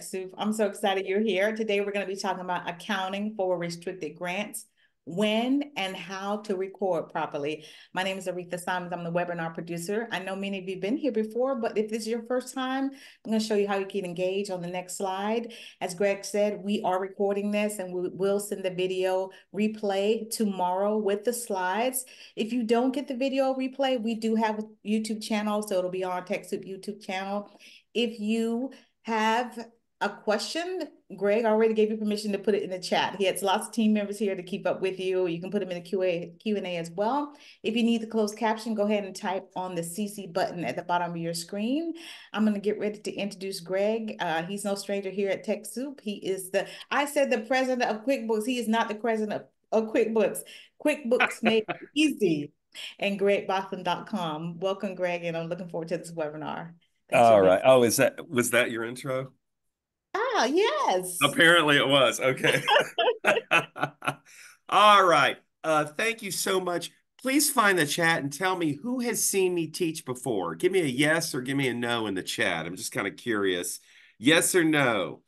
TechSoup. I'm so excited you're here. Today, we're going to be talking about accounting for restricted grants, when and how to record properly. My name is Aretha Simons. I'm the webinar producer. I know many of you have been here before, but if this is your first time, I'm going to show you how you can engage on the next slide. As Greg said, we are recording this and we will send the video replay tomorrow with the slides. If you don't get the video replay, we do have a YouTube channel, so it'll be on TechSoup YouTube channel. If you have a question, Greg already gave you permission to put it in the chat. He has lots of team members here to keep up with you. You can put them in the QA, Q&A as well. If you need the closed caption, go ahead and type on the CC button at the bottom of your screen. I'm going to get ready to introduce Greg. Uh, he's no stranger here at TechSoup. He is the, I said the president of QuickBooks. He is not the president of, of QuickBooks. QuickBooks made easy and gregbossen.com. Welcome, Greg, and I'm looking forward to this webinar. Thanks All right. Oh, is that was that your intro? Ah, yes. Apparently it was. Okay. All right. Uh, thank you so much. Please find the chat and tell me who has seen me teach before. Give me a yes or give me a no in the chat. I'm just kind of curious. Yes or no?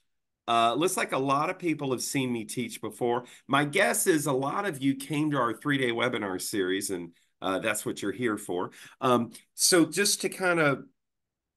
Uh, looks like a lot of people have seen me teach before. My guess is a lot of you came to our three day webinar series, and uh, that's what you're here for. Um, so, just to kind of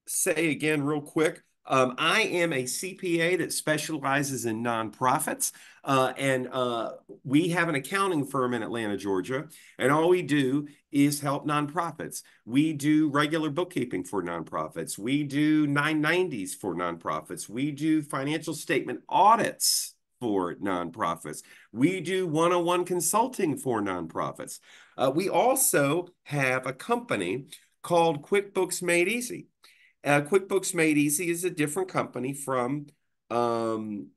say again, real quick. Um, I am a CPA that specializes in nonprofits, uh, and uh, we have an accounting firm in Atlanta, Georgia, and all we do is help nonprofits. We do regular bookkeeping for nonprofits. We do 990s for nonprofits. We do financial statement audits for nonprofits. We do one on one consulting for nonprofits. Uh, we also have a company called QuickBooks Made Easy. Uh, QuickBooks Made Easy is a different company from um,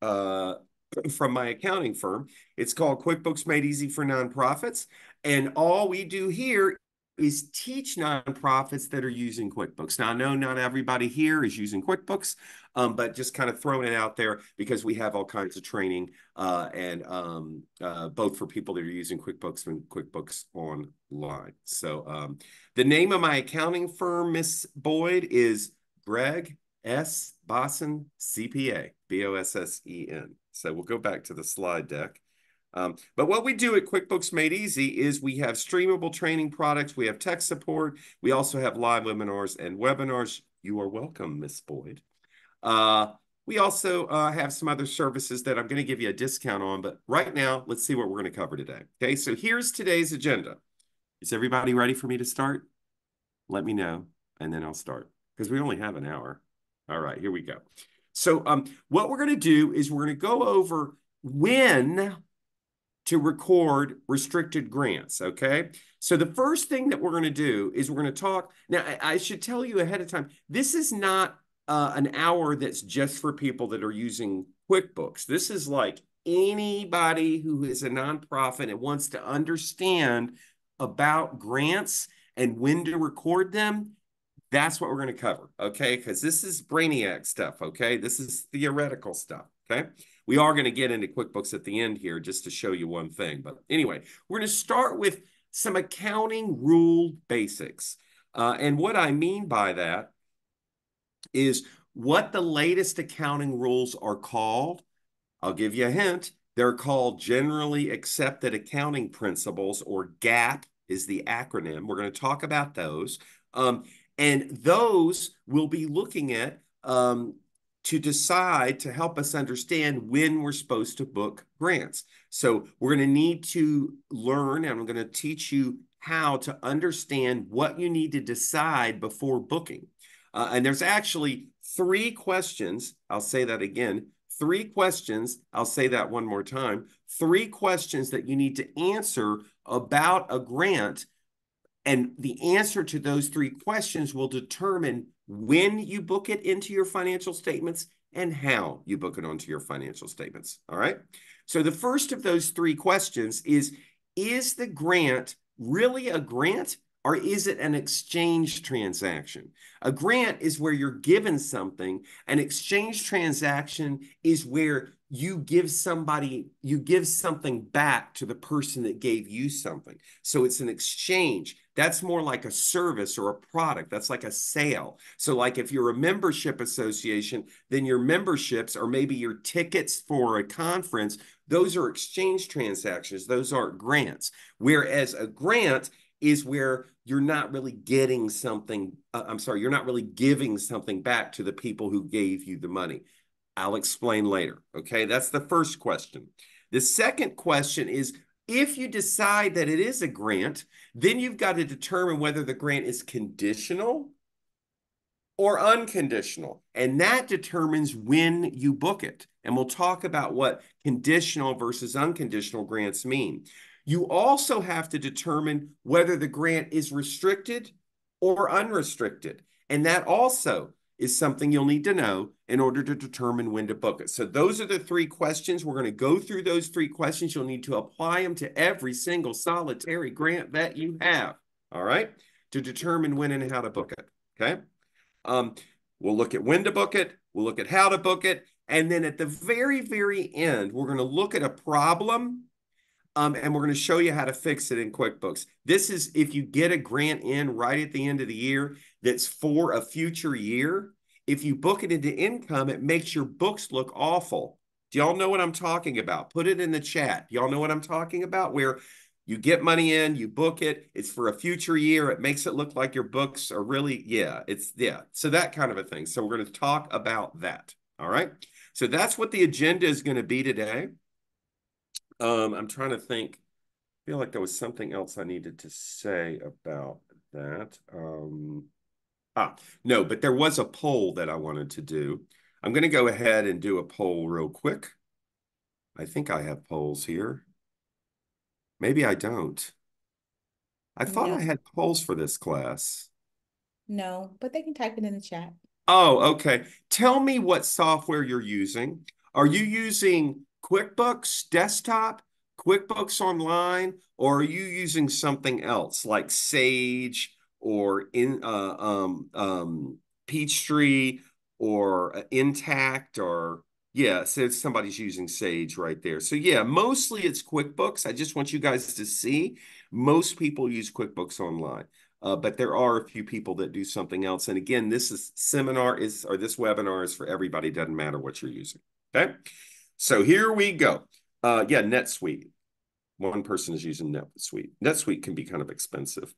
uh, from my accounting firm. It's called QuickBooks Made Easy for Nonprofits, and all we do here is teach nonprofits that are using QuickBooks. Now, I know not everybody here is using QuickBooks, um, but just kind of throwing it out there because we have all kinds of training uh, and um, uh, both for people that are using QuickBooks and QuickBooks Online. So um, the name of my accounting firm, Miss Boyd, is Greg S. Bossen CPA, B O S S E N. So we'll go back to the slide deck. Um, but what we do at QuickBooks Made Easy is we have streamable training products, we have tech support, we also have live webinars and webinars. You are welcome, Miss Boyd. Uh, we also uh, have some other services that I'm going to give you a discount on, but right now, let's see what we're going to cover today. Okay, so here's today's agenda. Is everybody ready for me to start? Let me know, and then I'll start because we only have an hour. All right, here we go. So um, what we're going to do is we're going to go over when to record restricted grants. Okay. So the first thing that we're going to do is we're going to talk. Now, I, I should tell you ahead of time, this is not uh, an hour that's just for people that are using QuickBooks. This is like anybody who is a nonprofit and wants to understand about grants and when to record them. That's what we're going to cover. Okay. Because this is brainiac stuff. Okay. This is theoretical stuff. Okay. We are going to get into QuickBooks at the end here just to show you one thing. But anyway, we're going to start with some accounting rule basics. Uh, and what I mean by that is what the latest accounting rules are called. I'll give you a hint. They're called Generally Accepted Accounting Principles, or GAAP is the acronym. We're going to talk about those. Um, and those we'll be looking at um, to decide to help us understand when we're supposed to book grants. So we're going to need to learn, and I'm going to teach you how to understand what you need to decide before booking. Uh, and there's actually three questions. I'll say that again. Three questions. I'll say that one more time. Three questions that you need to answer about a grant. And the answer to those three questions will determine when you book it into your financial statements and how you book it onto your financial statements. All right. So the first of those three questions is Is the grant really a grant or is it an exchange transaction? A grant is where you're given something. An exchange transaction is where you give somebody, you give something back to the person that gave you something. So it's an exchange. That's more like a service or a product. That's like a sale. So, like if you're a membership association, then your memberships or maybe your tickets for a conference, those are exchange transactions. Those aren't grants. Whereas a grant is where you're not really getting something. Uh, I'm sorry, you're not really giving something back to the people who gave you the money. I'll explain later. Okay, that's the first question. The second question is if you decide that it is a grant, then you've got to determine whether the grant is conditional or unconditional. And that determines when you book it. And we'll talk about what conditional versus unconditional grants mean. You also have to determine whether the grant is restricted or unrestricted. And that also is something you'll need to know in order to determine when to book it. So those are the three questions. We're going to go through those three questions. You'll need to apply them to every single solitary grant that you have. All right. To determine when and how to book it. Okay. Um, we'll look at when to book it. We'll look at how to book it. And then at the very, very end, we're going to look at a problem um, and we're going to show you how to fix it in QuickBooks. This is if you get a grant in right at the end of the year that's for a future year. If you book it into income, it makes your books look awful. Do y'all know what I'm talking about? Put it in the chat. Y'all know what I'm talking about? Where you get money in, you book it, it's for a future year. It makes it look like your books are really, yeah, it's, yeah. So that kind of a thing. So we're going to talk about that. All right. So that's what the agenda is going to be today. Um, I'm trying to think. I feel like there was something else I needed to say about that. Um, ah, no, but there was a poll that I wanted to do. I'm going to go ahead and do a poll real quick. I think I have polls here. Maybe I don't. I thought no. I had polls for this class. No, but they can type it in the chat. Oh, okay. Tell me what software you're using. Are you using QuickBooks Desktop, QuickBooks Online, or are you using something else like Sage or in uh, um, um, Peachtree or uh, Intacct or yeah, so somebody's using Sage right there. So yeah, mostly it's QuickBooks. I just want you guys to see most people use QuickBooks Online. Uh, but there are a few people that do something else. And again, this is seminar is or this webinar is for everybody. Doesn't matter what you're using. Okay. So here we go. Uh, yeah, NetSuite. One person is using NetSuite. NetSuite can be kind of expensive.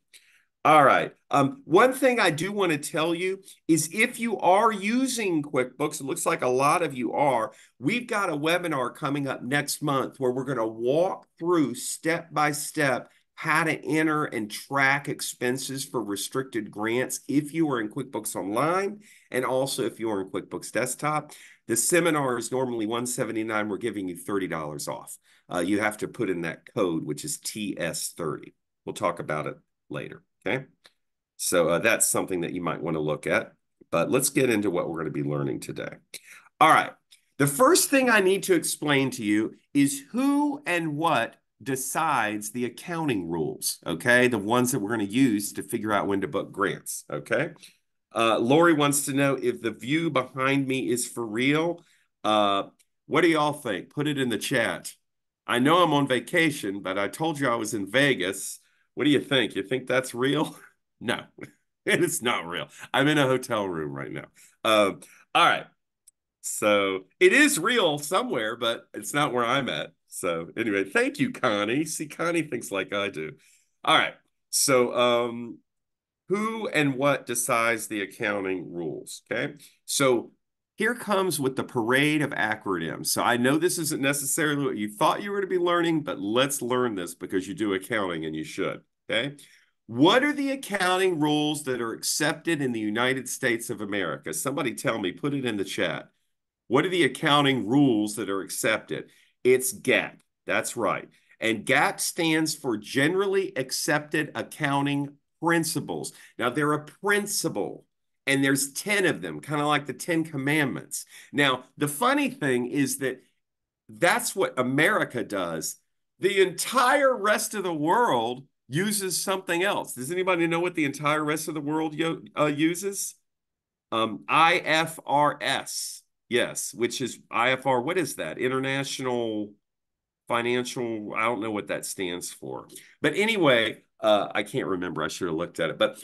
All right. Um, one thing I do want to tell you is if you are using QuickBooks, it looks like a lot of you are, we've got a webinar coming up next month where we're going to walk through step by step how to enter and track expenses for restricted grants if you are in QuickBooks Online and also if you are in QuickBooks Desktop. The seminar is normally 179 We're giving you $30 off. Uh, you have to put in that code, which is TS30. We'll talk about it later, okay? So uh, that's something that you might want to look at. But let's get into what we're going to be learning today. All right. The first thing I need to explain to you is who and what decides the accounting rules, okay? The ones that we're going to use to figure out when to book grants, okay? Uh, Lori wants to know if the view behind me is for real. Uh, what do y'all think? Put it in the chat. I know I'm on vacation, but I told you I was in Vegas. What do you think? You think that's real? no, it's not real. I'm in a hotel room right now. Um, all right. So it is real somewhere, but it's not where I'm at. So anyway, thank you, Connie. See, Connie thinks like I do. All right. So um, who and what decides the accounting rules? Okay. So here comes with the parade of acronyms. So I know this isn't necessarily what you thought you were to be learning, but let's learn this because you do accounting and you should. Okay. What are the accounting rules that are accepted in the United States of America? Somebody tell me, put it in the chat. What are the accounting rules that are accepted? It's GAAP. That's right. And GAAP stands for Generally Accepted Accounting Principles. Now, they're a principle, and there's 10 of them, kind of like the 10 Commandments. Now, the funny thing is that that's what America does. The entire rest of the world uses something else. Does anybody know what the entire rest of the world uh, uses? Um, IFRS, yes, which is IFR. What is that? International Financial. I don't know what that stands for. But anyway, uh, I can't remember. I should have looked at it. But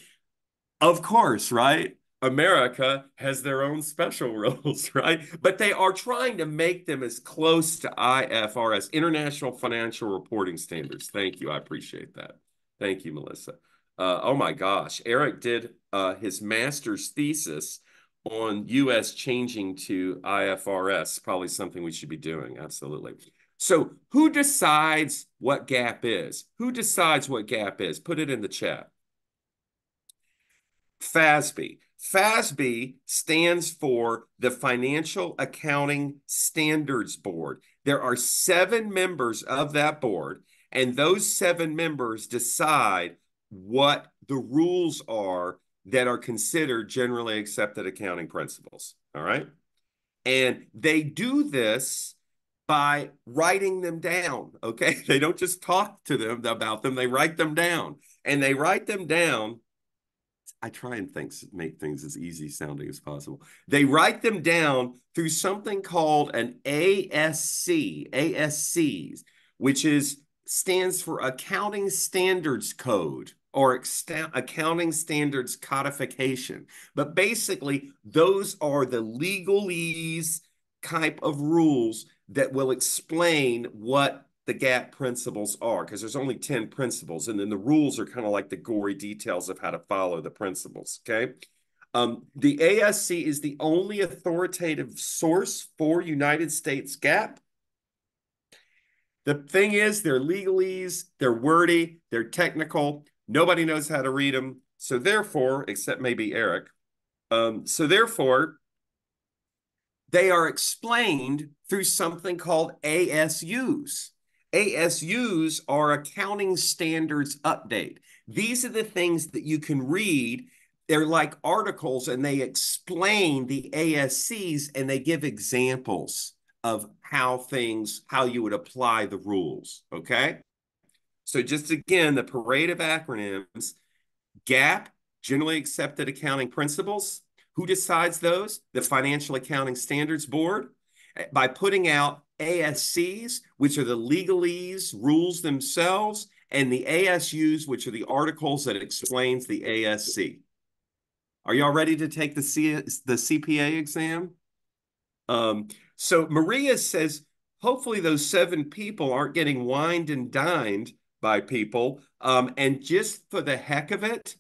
of course, right? America has their own special rules, right? But they are trying to make them as close to IFRS, International Financial Reporting Standards. Thank you. I appreciate that. Thank you, Melissa. Uh, oh my gosh, Eric did uh, his master's thesis on US changing to IFRS. Probably something we should be doing. Absolutely. So, who decides what GAAP is? Who decides what GAAP is? Put it in the chat. FASB. FASB stands for the Financial Accounting Standards Board. There are seven members of that board, and those seven members decide what the rules are that are considered generally accepted accounting principles. All right. And they do this by writing them down. Okay. They don't just talk to them about them, they write them down. And they write them down. I try and think, make things as easy sounding as possible. They write them down through something called an ASC, ASCs, which is stands for Accounting Standards Code or accounting standards codification. But basically, those are the legalese type of rules that will explain what the GAAP principles are, because there's only 10 principles, and then the rules are kind of like the gory details of how to follow the principles. Okay. Um, the ASC is the only authoritative source for United States GAAP. The thing is, they're legalese, they're wordy, they're technical. Nobody knows how to read them. So therefore, except maybe Eric. Um, so therefore, they are explained through something called ASUs. ASUs are accounting standards update. These are the things that you can read. They're like articles and they explain the ASCs and they give examples of how things, how you would apply the rules. Okay. So just again, the parade of acronyms, GAAP, generally accepted accounting principles. Who decides those? The Financial Accounting Standards Board. By putting out ASCs, which are the legalese rules themselves, and the ASUs, which are the articles that explains the ASC. Are y'all ready to take the, C the CPA exam? Um, so Maria says, hopefully those seven people aren't getting wined and dined by people. Um, and just for the heck of it,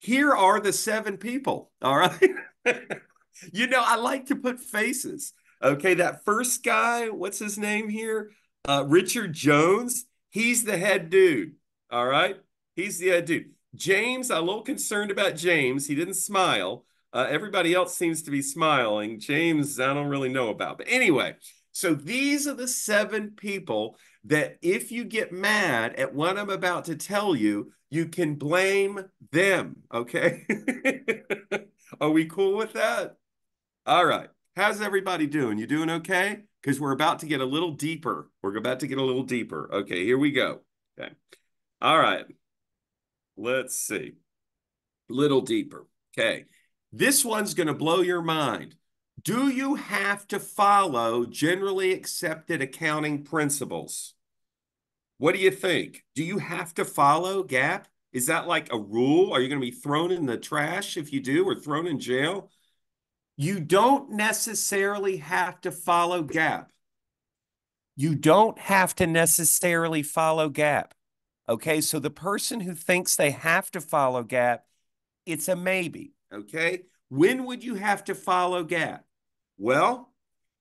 here are the seven people. All right. you know, I like to put faces. Okay. That first guy, what's his name here? Uh, Richard Jones. He's the head dude. All right. He's the head dude. James, I'm a little concerned about James. He didn't smile. Uh, everybody else seems to be smiling. James, I don't really know about. But anyway, so these are the seven people that if you get mad at what I'm about to tell you, you can blame them. Okay. are we cool with that? All right. How's everybody doing? You doing okay? Because we're about to get a little deeper. We're about to get a little deeper. Okay, here we go. Okay. All right. Let's see. Little deeper. Okay. This one's going to blow your mind. Do you have to follow generally accepted accounting principles? What do you think? Do you have to follow GAAP? Is that like a rule? Are you going to be thrown in the trash if you do or thrown in jail? You don't necessarily have to follow GAAP. You don't have to necessarily follow GAAP. Okay, so the person who thinks they have to follow GAAP, it's a maybe. Okay, when would you have to follow GAAP? Well,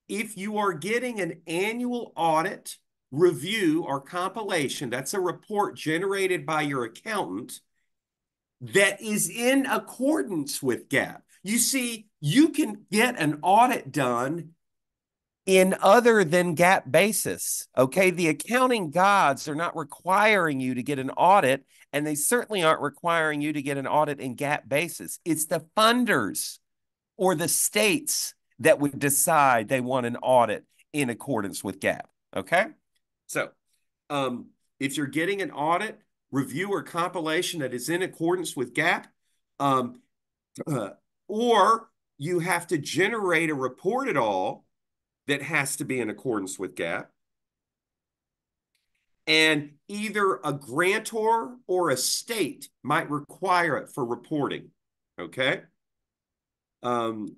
if you are getting an annual audit review or compilation, that's a report generated by your accountant that is in accordance with GAAP. You see, you can get an audit done in other than GAAP basis. Okay. The accounting gods are not requiring you to get an audit, and they certainly aren't requiring you to get an audit in GAAP basis. It's the funders or the states that would decide they want an audit in accordance with GAAP. Okay. So, um, if you're getting an audit, review or compilation that is in accordance with GAAP, um, uh, or you have to generate a report at all that has to be in accordance with GAAP. And either a grantor or a state might require it for reporting. Okay. Um,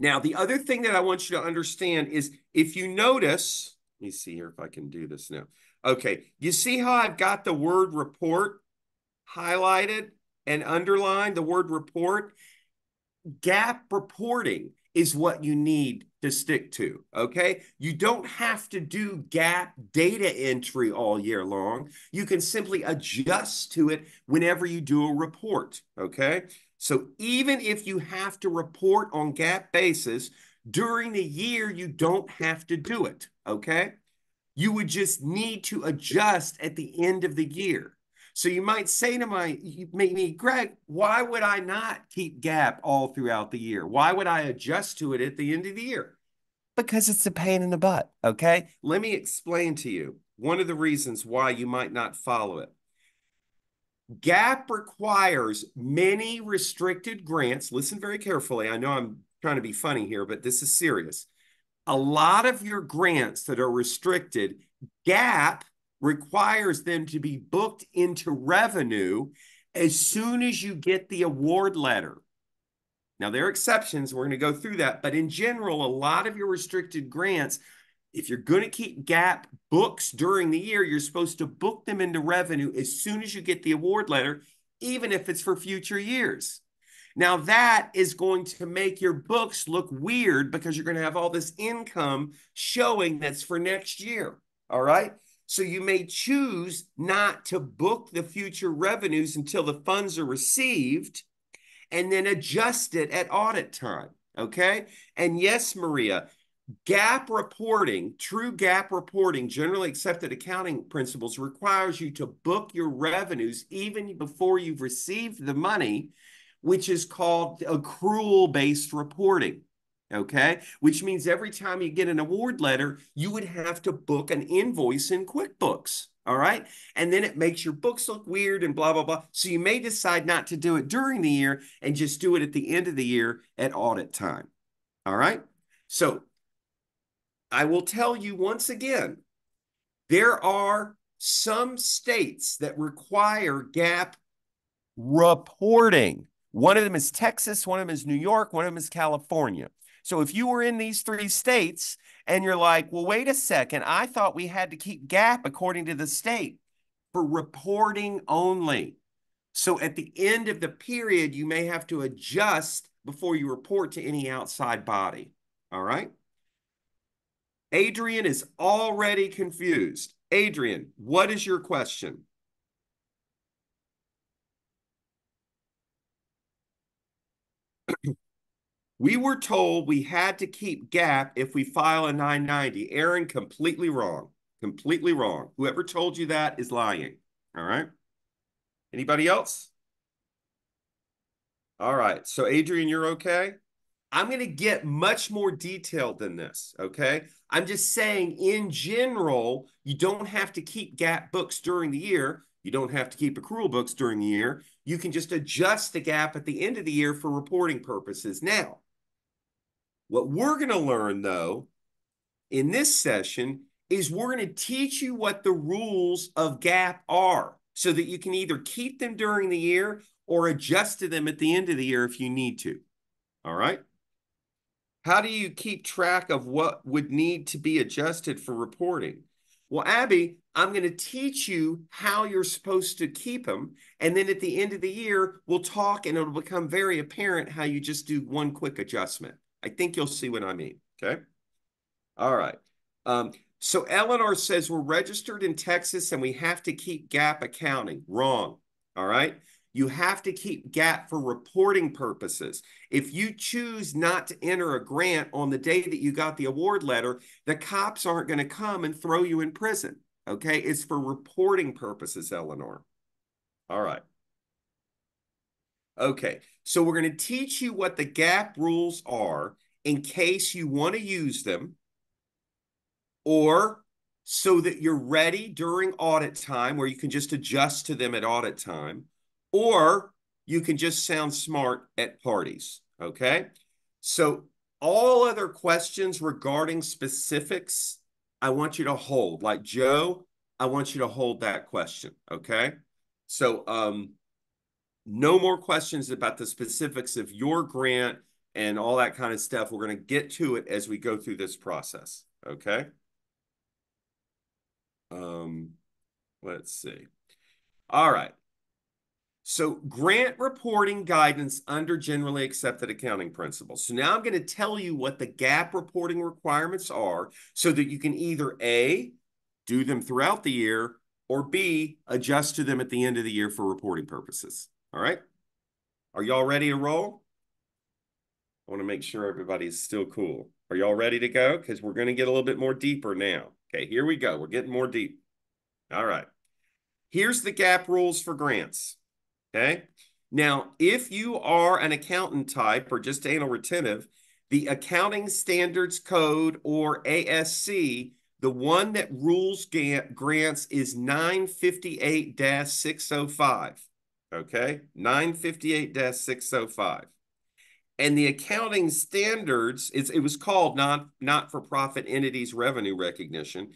now, the other thing that I want you to understand is if you notice, let me see here if I can do this now. Okay, you see how I've got the word report highlighted and underlined, the word report? GAAP reporting is what you need to stick to. Okay. You don't have to do GAAP data entry all year long. You can simply adjust to it whenever you do a report. Okay. So even if you have to report on GAAP basis during the year, you don't have to do it. Okay. You would just need to adjust at the end of the year. So you might say to my me, Greg, why would I not keep GAAP all throughout the year? Why would I adjust to it at the end of the year? Because it's a pain in the butt. Okay. Let me explain to you one of the reasons why you might not follow it. GAAP requires many restricted grants. Listen very carefully. I know I'm trying to be funny here, but this is serious. A lot of your grants that are restricted, GAAP requires them to be booked into revenue as soon as you get the award letter. Now, there are exceptions. We're going to go through that. But in general, a lot of your restricted grants, if you're going to keep GAAP books during the year, you're supposed to book them into revenue as soon as you get the award letter, even if it's for future years. Now, that is going to make your books look weird because you're going to have all this income showing that's for next year. All right. So you may choose not to book the future revenues until the funds are received and then adjust it at audit time. Okay. And yes, Maria, GAAP reporting, true GAAP reporting, generally accepted accounting principles requires you to book your revenues even before you've received the money, which is called accrual based reporting okay? Which means every time you get an award letter, you would have to book an invoice in QuickBooks, all right? And then it makes your books look weird and blah, blah, blah. So you may decide not to do it during the year and just do it at the end of the year at audit time, all right? So I will tell you once again, there are some states that require GAAP reporting. One of them is Texas, one of them is New York, one of them is California. So if you were in these three states and you're like, well, wait a second, I thought we had to keep GAAP according to the state for reporting only. So at the end of the period, you may have to adjust before you report to any outside body. All right. Adrian is already confused. Adrian, what is your question? We were told we had to keep GAAP if we file a 990. Aaron, completely wrong. Completely wrong. Whoever told you that is lying. All right. Anybody else? All right. So, Adrian, you're okay? I'm going to get much more detailed than this. Okay. I'm just saying, in general, you don't have to keep GAAP books during the year. You don't have to keep accrual books during the year. You can just adjust the GAAP at the end of the year for reporting purposes. Now, what we're going to learn, though, in this session is we're going to teach you what the rules of GAAP are so that you can either keep them during the year or adjust to them at the end of the year if you need to. All right. How do you keep track of what would need to be adjusted for reporting? Well, Abby, I'm going to teach you how you're supposed to keep them. And then at the end of the year, we'll talk and it'll become very apparent how you just do one quick adjustment. I think you'll see what I mean. Okay. All right. Um, so Eleanor says we're registered in Texas and we have to keep GAAP accounting. Wrong. All right. You have to keep GAAP for reporting purposes. If you choose not to enter a grant on the day that you got the award letter, the cops aren't going to come and throw you in prison. Okay. It's for reporting purposes, Eleanor. All right. Okay, so we're going to teach you what the GAAP rules are in case you want to use them or so that you're ready during audit time where you can just adjust to them at audit time, or you can just sound smart at parties. Okay. So, all other questions regarding specifics, I want you to hold. Like Joe, I want you to hold that question. Okay. So, um, no more questions about the specifics of your grant and all that kind of stuff. We're going to get to it as we go through this process. Okay. Um, let's see. All right. So grant reporting guidance under generally accepted accounting principles. So now I'm going to tell you what the GAAP reporting requirements are so that you can either A, do them throughout the year, or B, adjust to them at the end of the year for reporting purposes. All right. Are y'all ready to roll? I want to make sure everybody's still cool. Are y'all ready to go? Because we're going to get a little bit more deeper now. Okay, here we go. We're getting more deep. All right. Here's the GAAP rules for grants. Okay. Now, if you are an accountant type or just anal retentive, the Accounting Standards Code or ASC, the one that rules grants is 958 605. Okay. 958 605 and the accounting standards it was called not not for profit entities revenue recognition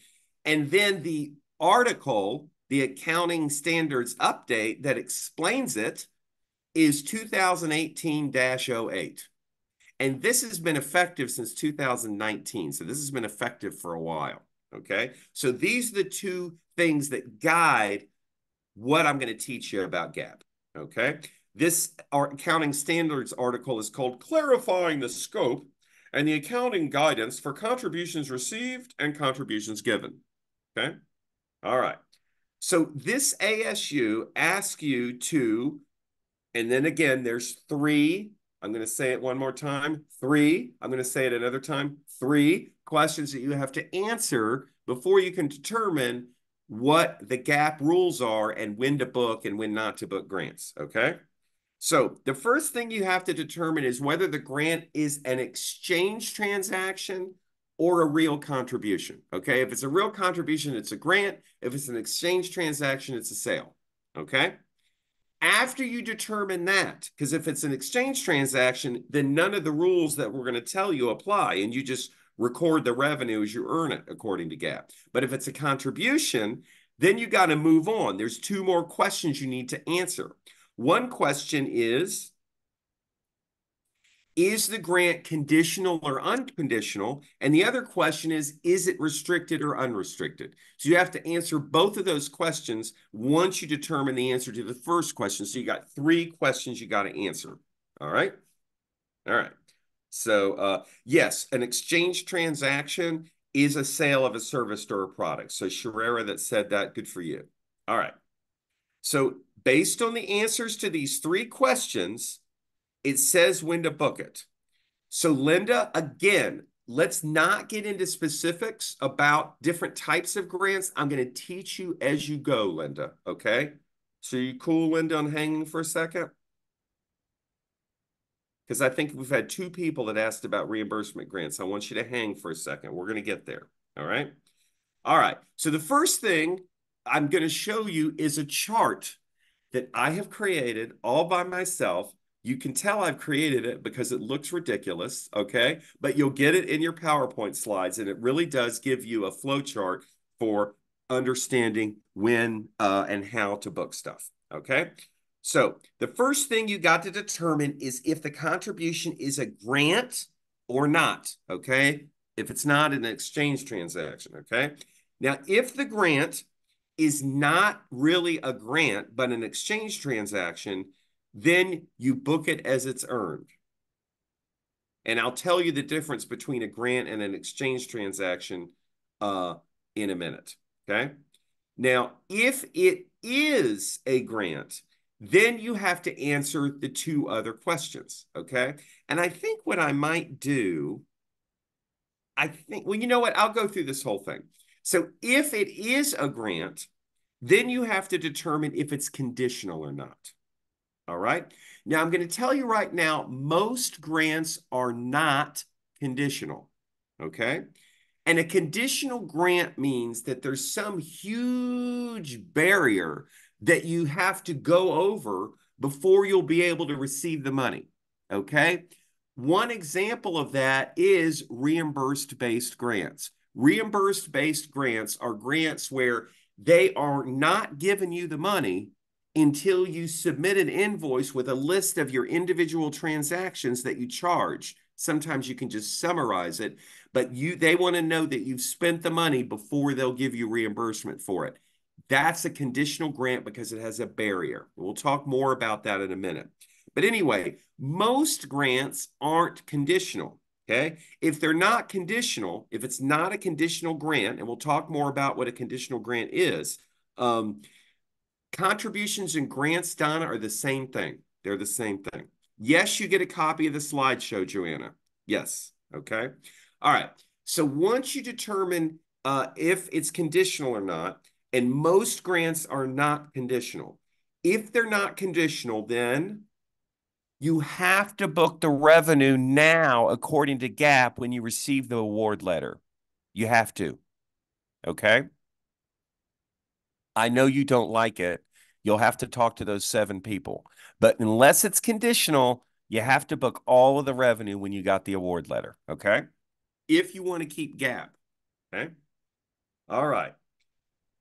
and then the article the accounting standards update that explains it is 2018-08 and this has been effective since 2019 so this has been effective for a while okay so these are the two things that guide what i'm going to teach you about GAAP. okay this accounting standards article is called Clarifying the Scope and the Accounting Guidance for Contributions Received and Contributions Given. Okay. All right. So this ASU asks you to, and then again, there's three. I'm going to say it one more time. Three. I'm going to say it another time. Three questions that you have to answer before you can determine what the GAAP rules are and when to book and when not to book grants. Okay. So the first thing you have to determine is whether the grant is an exchange transaction or a real contribution. Okay. If it's a real contribution, it's a grant. If it's an exchange transaction, it's a sale. Okay. After you determine that, because if it's an exchange transaction, then none of the rules that we're going to tell you apply and you just record the revenue as you earn it according to GAAP. But if it's a contribution, then you got to move on. There's two more questions you need to answer. One question is Is the grant conditional or unconditional? And the other question is Is it restricted or unrestricted? So you have to answer both of those questions once you determine the answer to the first question. So you got three questions you got to answer. All right. All right. So, uh, yes, an exchange transaction is a sale of a service or a product. So, Sherrera that said that, good for you. All right. So, based on the answers to these three questions, it says when to book it. So, Linda, again, let's not get into specifics about different types of grants. I'm going to teach you as you go, Linda. Okay. So, you cool, Linda, on hanging for a second? Because I think we've had two people that asked about reimbursement grants. I want you to hang for a second. We're going to get there. All right. All right. So, the first thing I'm going to show you is a chart that I have created all by myself. You can tell I've created it because it looks ridiculous, okay? But you'll get it in your PowerPoint slides, and it really does give you a flow chart for understanding when uh, and how to book stuff, okay? So the first thing you got to determine is if the contribution is a grant or not, okay? If it's not an exchange transaction, okay? Now, if the grant is not really a grant, but an exchange transaction, then you book it as it's earned. And I'll tell you the difference between a grant and an exchange transaction uh, in a minute. Okay. Now, if it is a grant, then you have to answer the two other questions. Okay. And I think what I might do, I think, well, you know what? I'll go through this whole thing. So if it is a grant, then you have to determine if it's conditional or not. All right. Now, I'm going to tell you right now, most grants are not conditional. Okay. And a conditional grant means that there's some huge barrier that you have to go over before you'll be able to receive the money. Okay. One example of that is reimbursed based grants. Reimbursed based grants are grants where they are not giving you the money until you submit an invoice with a list of your individual transactions that you charge. Sometimes you can just summarize it, but you they want to know that you've spent the money before they'll give you reimbursement for it. That's a conditional grant because it has a barrier. We'll talk more about that in a minute. But anyway, most grants aren't conditional. Okay. If they're not conditional, if it's not a conditional grant, and we'll talk more about what a conditional grant is, um, contributions and grants, Donna, are the same thing. They're the same thing. Yes, you get a copy of the slideshow, Joanna. Yes. Okay. All right. So once you determine uh, if it's conditional or not, and most grants are not conditional. If they're not conditional, then you have to book the revenue now according to GAAP when you receive the award letter. You have to. Okay. I know you don't like it. You'll have to talk to those seven people. But unless it's conditional, you have to book all of the revenue when you got the award letter. Okay. If you want to keep GAAP. Okay. All right.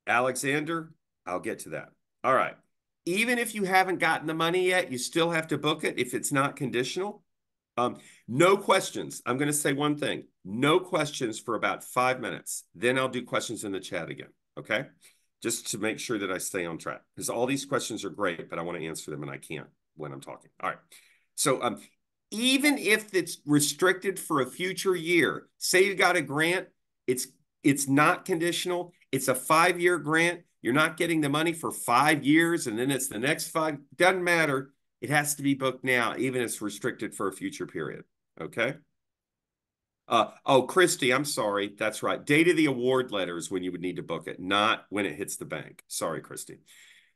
Alexander, I'll get to that. All right. Even if you haven't gotten the money yet, you still have to book it if it's not conditional. Um, no questions. I'm going to say one thing. No questions for about five minutes. Then I'll do questions in the chat again. Okay. Just to make sure that I stay on track because all these questions are great, but I want to answer them and I can't when I'm talking. All right. So um, even if it's restricted for a future year, say you got a grant, it's it's not conditional. It's a five year grant. You're not getting the money for five years and then it's the next five. Doesn't matter. It has to be booked now, even if it's restricted for a future period. Okay. Uh, oh, Christy, I'm sorry. That's right. Date of the award letter is when you would need to book it, not when it hits the bank. Sorry, Christy.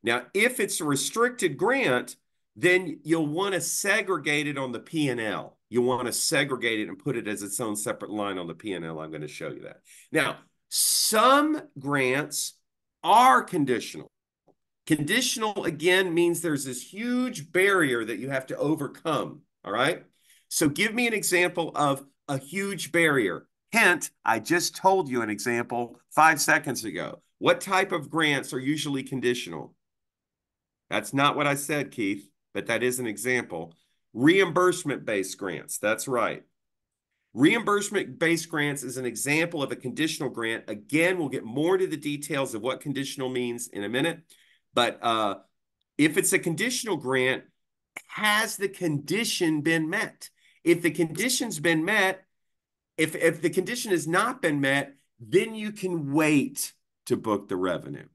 Now, if it's a restricted grant, then you'll want to segregate it on the P&L. You'll want to segregate it and put it as its own separate line on the P&L. I'm going to show you that. Now, some grants are conditional. Conditional, again, means there's this huge barrier that you have to overcome. All right. So give me an example of a huge barrier. Hint, I just told you an example five seconds ago. What type of grants are usually conditional? That's not what I said, Keith, but that is an example. Reimbursement based grants. That's right. Reimbursement based grants is an example of a conditional grant. Again, we'll get more into the details of what conditional means in a minute. But uh, if it's a conditional grant, has the condition been met? If the condition's been met, if, if the condition has not been met, then you can wait to book the revenue.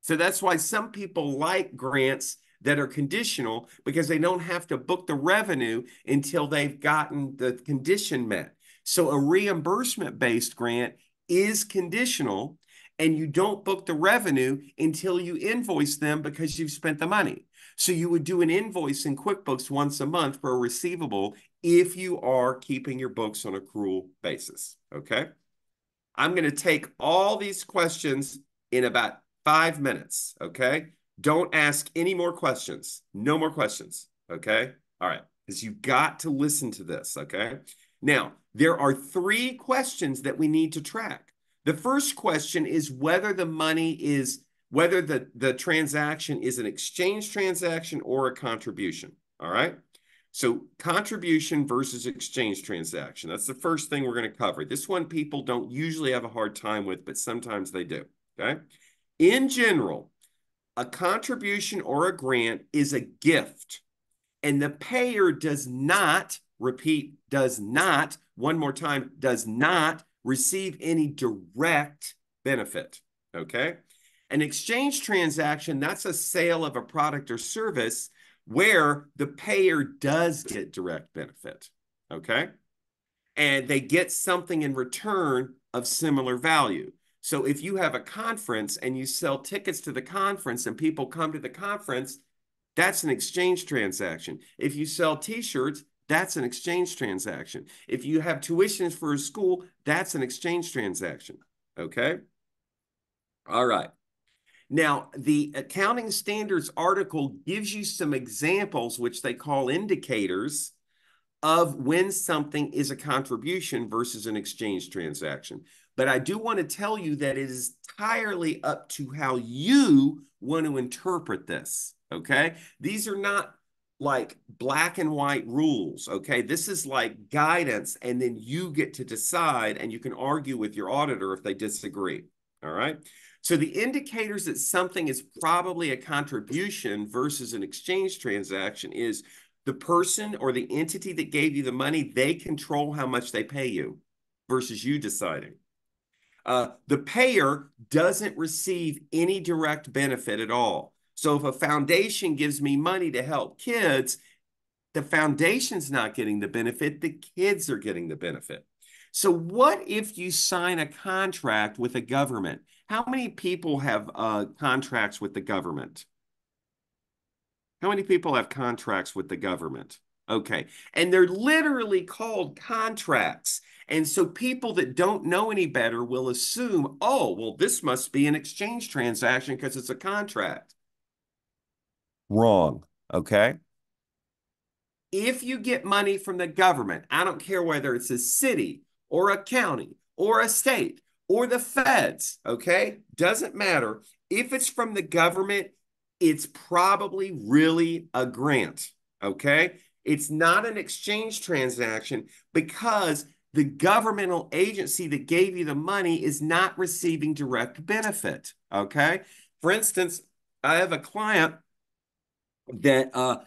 So that's why some people like grants that are conditional because they don't have to book the revenue until they've gotten the condition met. So a reimbursement based grant is conditional and you don't book the revenue until you invoice them because you've spent the money. So you would do an invoice in QuickBooks once a month for a receivable if you are keeping your books on accrual basis. Okay. I'm going to take all these questions in about five minutes. Okay. Don't ask any more questions. No more questions. Okay. All right. Because you've got to listen to this. Okay. Now, there are three questions that we need to track. The first question is whether the money is, whether the, the transaction is an exchange transaction or a contribution. All right. So contribution versus exchange transaction. That's the first thing we're going to cover. This one people don't usually have a hard time with, but sometimes they do. Okay. In general, a contribution or a grant is a gift, and the payer does not repeat, does not, one more time, does not receive any direct benefit. Okay. An exchange transaction, that's a sale of a product or service where the payer does get direct benefit. Okay. And they get something in return of similar value. So if you have a conference and you sell tickets to the conference and people come to the conference, that's an exchange transaction. If you sell t-shirts, that's an exchange transaction. If you have tuitions for a school, that's an exchange transaction. Okay. All right. Now, the accounting standards article gives you some examples, which they call indicators of when something is a contribution versus an exchange transaction. But I do want to tell you that it is entirely up to how you want to interpret this. Okay. These are not like black and white rules. Okay. This is like guidance, and then you get to decide, and you can argue with your auditor if they disagree. All right. So the indicators that something is probably a contribution versus an exchange transaction is the person or the entity that gave you the money, they control how much they pay you versus you deciding. Uh, the payer doesn't receive any direct benefit at all. So if a foundation gives me money to help kids, the foundation's not getting the benefit, the kids are getting the benefit. So, what if you sign a contract with a government? How many people have uh, contracts with the government? How many people have contracts with the government? Okay. And they're literally called contracts. And so people that don't know any better will assume, oh, well, this must be an exchange transaction because it's a contract. Wrong. Okay. If you get money from the government, I don't care whether it's a city or a county or a state or the feds, okay? Doesn't matter. If it's from the government, it's probably really a grant, okay? It's not an exchange transaction because the governmental agency that gave you the money is not receiving direct benefit, okay? For instance, I have a client that uh,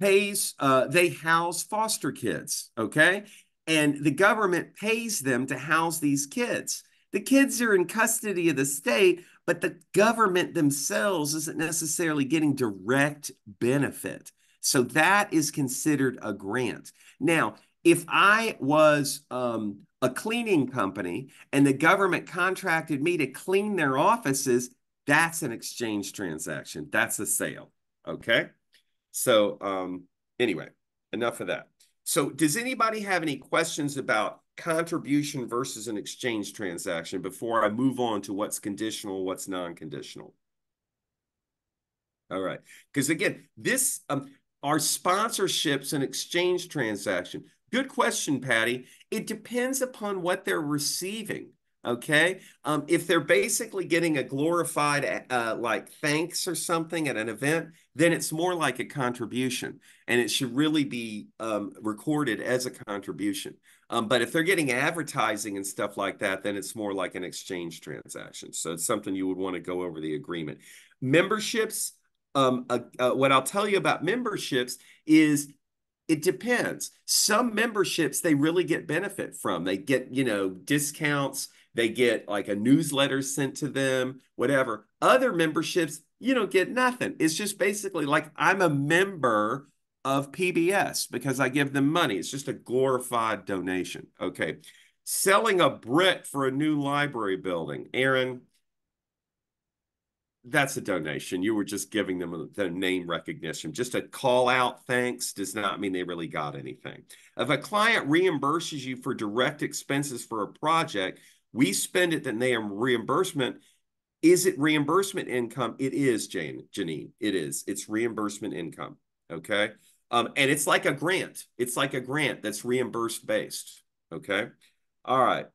pays, uh, they house foster kids, okay? and the government pays them to house these kids. The kids are in custody of the state, but the government themselves isn't necessarily getting direct benefit. So that is considered a grant. Now, if I was um, a cleaning company and the government contracted me to clean their offices, that's an exchange transaction. That's a sale. Okay. So, um, anyway, enough of that. So does anybody have any questions about contribution versus an exchange transaction before I move on to what's conditional, what's non-conditional? All right. Because again, this um, are sponsorships and exchange transaction. Good question, Patty. It depends upon what they're receiving. Okay. Um, if they're basically getting a glorified uh, like thanks or something at an event, then it's more like a contribution and it should really be um, recorded as a contribution. Um, but if they're getting advertising and stuff like that, then it's more like an exchange transaction. So it's something you would want to go over the agreement. Memberships, um, uh, uh, what I'll tell you about memberships is it depends. Some memberships they really get benefit from. They get, you know, discounts they get like a newsletter sent to them, whatever. Other memberships, you don't get nothing. It's just basically like I'm a member of PBS because I give them money. It's just a glorified donation. Okay. Selling a brick for a new library building. Aaron, that's a donation. You were just giving them the name recognition. Just a call out thanks does not mean they really got anything. If a client reimburses you for direct expenses for a project, we spend it, then they are reimbursement. Is it reimbursement income? It is, Jane, Janine. It is. It's reimbursement income. Okay. Um, and it's like a grant. It's like a grant that's reimbursed based. Okay. All right.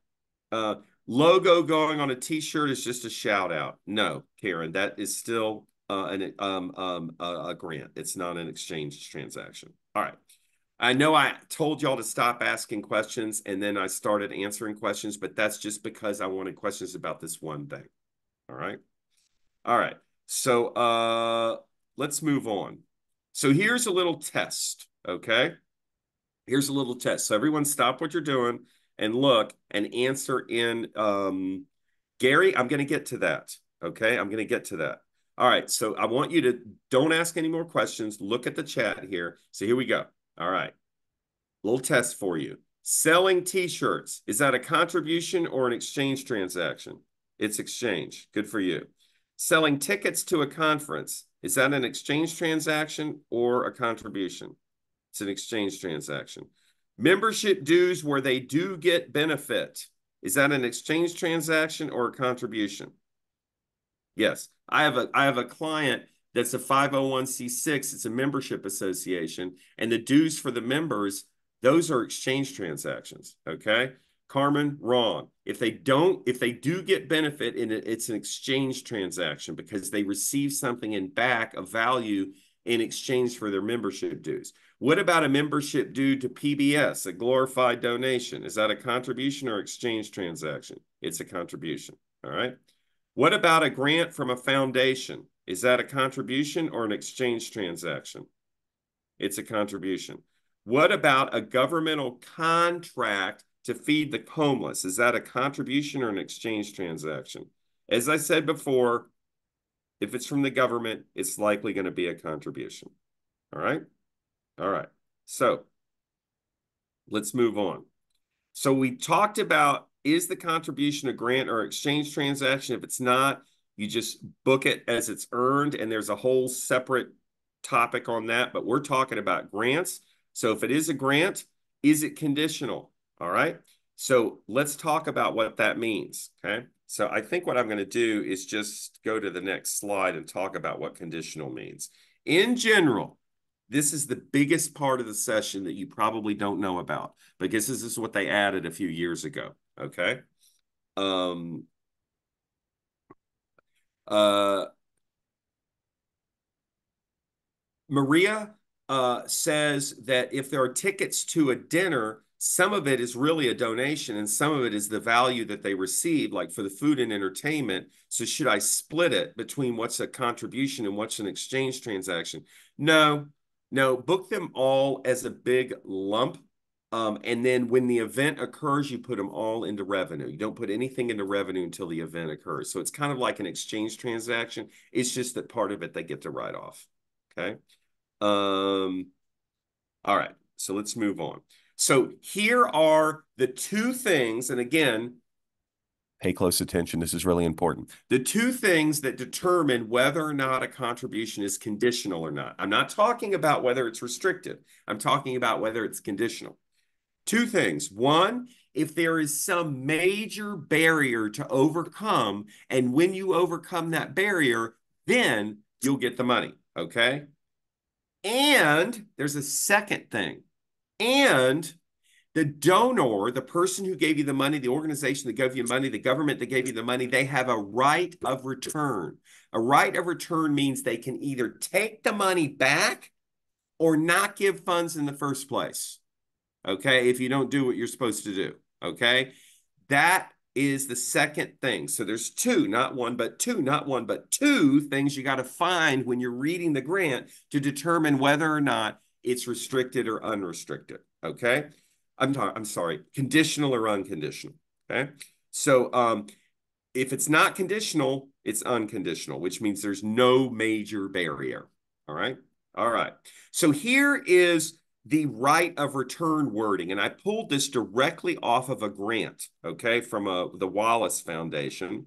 Uh, logo going on a t-shirt is just a shout out. No, Karen, that is still uh, an um, um, a, a grant. It's not an exchange transaction. All right. I know I told y'all to stop asking questions and then I started answering questions, but that's just because I wanted questions about this one thing. All right. All right. So uh let's move on. So here's a little test, okay? Here's a little test. So everyone stop what you're doing and look and answer in um Gary, I'm going to get to that. Okay? I'm going to get to that. All right. So I want you to don't ask any more questions. Look at the chat here. So here we go. All right. Little test for you. Selling t-shirts. Is that a contribution or an exchange transaction? It's exchange. Good for you. Selling tickets to a conference. Is that an exchange transaction or a contribution? It's an exchange transaction. Membership dues where they do get benefit. Is that an exchange transaction or a contribution? Yes. I have a I have a client that's a 501c6, it's a membership association, and the dues for the members, those are exchange transactions, okay? Carmen, wrong. If they don't, if they do get benefit in it, it's an exchange transaction because they receive something in back of value in exchange for their membership dues. What about a membership due to PBS, a glorified donation? Is that a contribution or exchange transaction? It's a contribution. All right. What about a grant from a foundation? Is that a contribution or an exchange transaction? It's a contribution. What about a governmental contract to feed the homeless? Is that a contribution or an exchange transaction? As I said before, if it's from the government, it's likely going to be a contribution. All right. All right. So let's move on. So we talked about is the contribution a grant or exchange transaction? If it's not, you just book it as it's earned, and there's a whole separate topic on that. But we're talking about grants. So if it is a grant, is it conditional? All right. So let's talk about what that means. Okay. So I think what I'm going to do is just go to the next slide and talk about what conditional means. In general, this is the biggest part of the session that you probably don't know about because this is what they added a few years ago. Okay. Um, uh, Maria uh, says that if there are tickets to a dinner, some of it is really a donation and some of it is the value that they receive like for the food and entertainment. So should i split it between what's a contribution and what's an exchange transaction? No. No book them all as a big lump um, and then when the event occurs you put them all into revenue. You don't put anything into revenue until the event occurs. So it's kind of like an exchange transaction. It's just that part of it they get to write off. Okay? Um all right. So let's move on so here are the two things, and again, pay close attention. This is really important. The two things that determine whether or not a contribution is conditional or not. I'm not talking about whether it's restricted. I'm talking about whether it's conditional. Two things. One, if there is some major barrier to overcome, and when you overcome that barrier, then you'll get the money. Okay. And there's a second thing and the donor, the person who gave you the money, the organization that gave you money, the government that gave you the money, they have a right of return. A right of return means they can either take the money back or not give funds in the first place. Okay. If you don't do what you're supposed to do. Okay. That is the second thing. So there's two, not one, but two, not one, but two things you got to find when you're reading the grant to determine whether or not it's restricted or unrestricted. Okay. I'm talking, I'm sorry, conditional or unconditional. Okay. So um, if it's not conditional, it's unconditional, which means there's no major barrier. All right. All right. So here is the right of return wording. And I pulled this directly off of a grant, okay, from a, uh, the Wallace Foundation.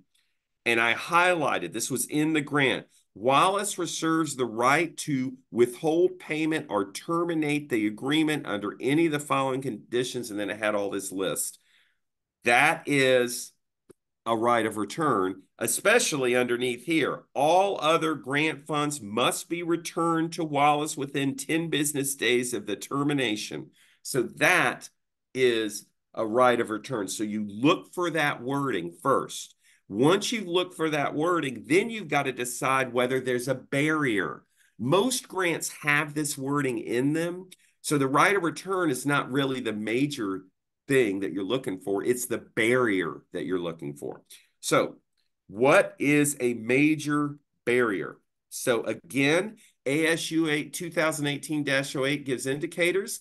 And I highlighted this was in the grant. Wallace reserves the right to withhold payment or terminate the agreement under any of the following conditions. And then it had all this list. That is a right of return, especially underneath here. All other grant funds must be returned to Wallace within 10 business days of the termination. So that is a right of return. So you look for that wording first. Once you've looked for that wording, then you've got to decide whether there's a barrier. Most grants have this wording in them. So the right of return is not really the major thing that you're looking for, it's the barrier that you're looking for. So, what is a major barrier? So, again, ASU 8 2018 08 gives indicators,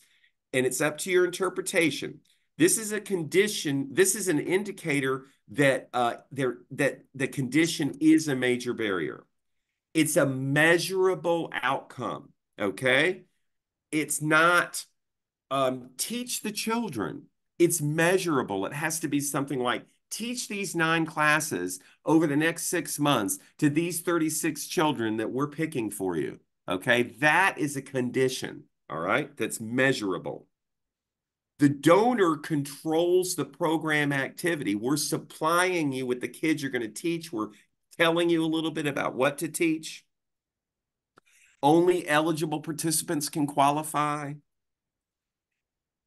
and it's up to your interpretation. This is a condition, this is an indicator that uh, there that the condition is a major barrier. It's a measurable outcome. Okay, it's not um, teach the children. It's measurable. It has to be something like teach these nine classes over the next six months to these 36 children that we're picking for you. Okay, that is a condition. all right, that's measurable. The donor controls the program activity. We're supplying you with the kids you're going to teach. We're telling you a little bit about what to teach. Only eligible participants can qualify.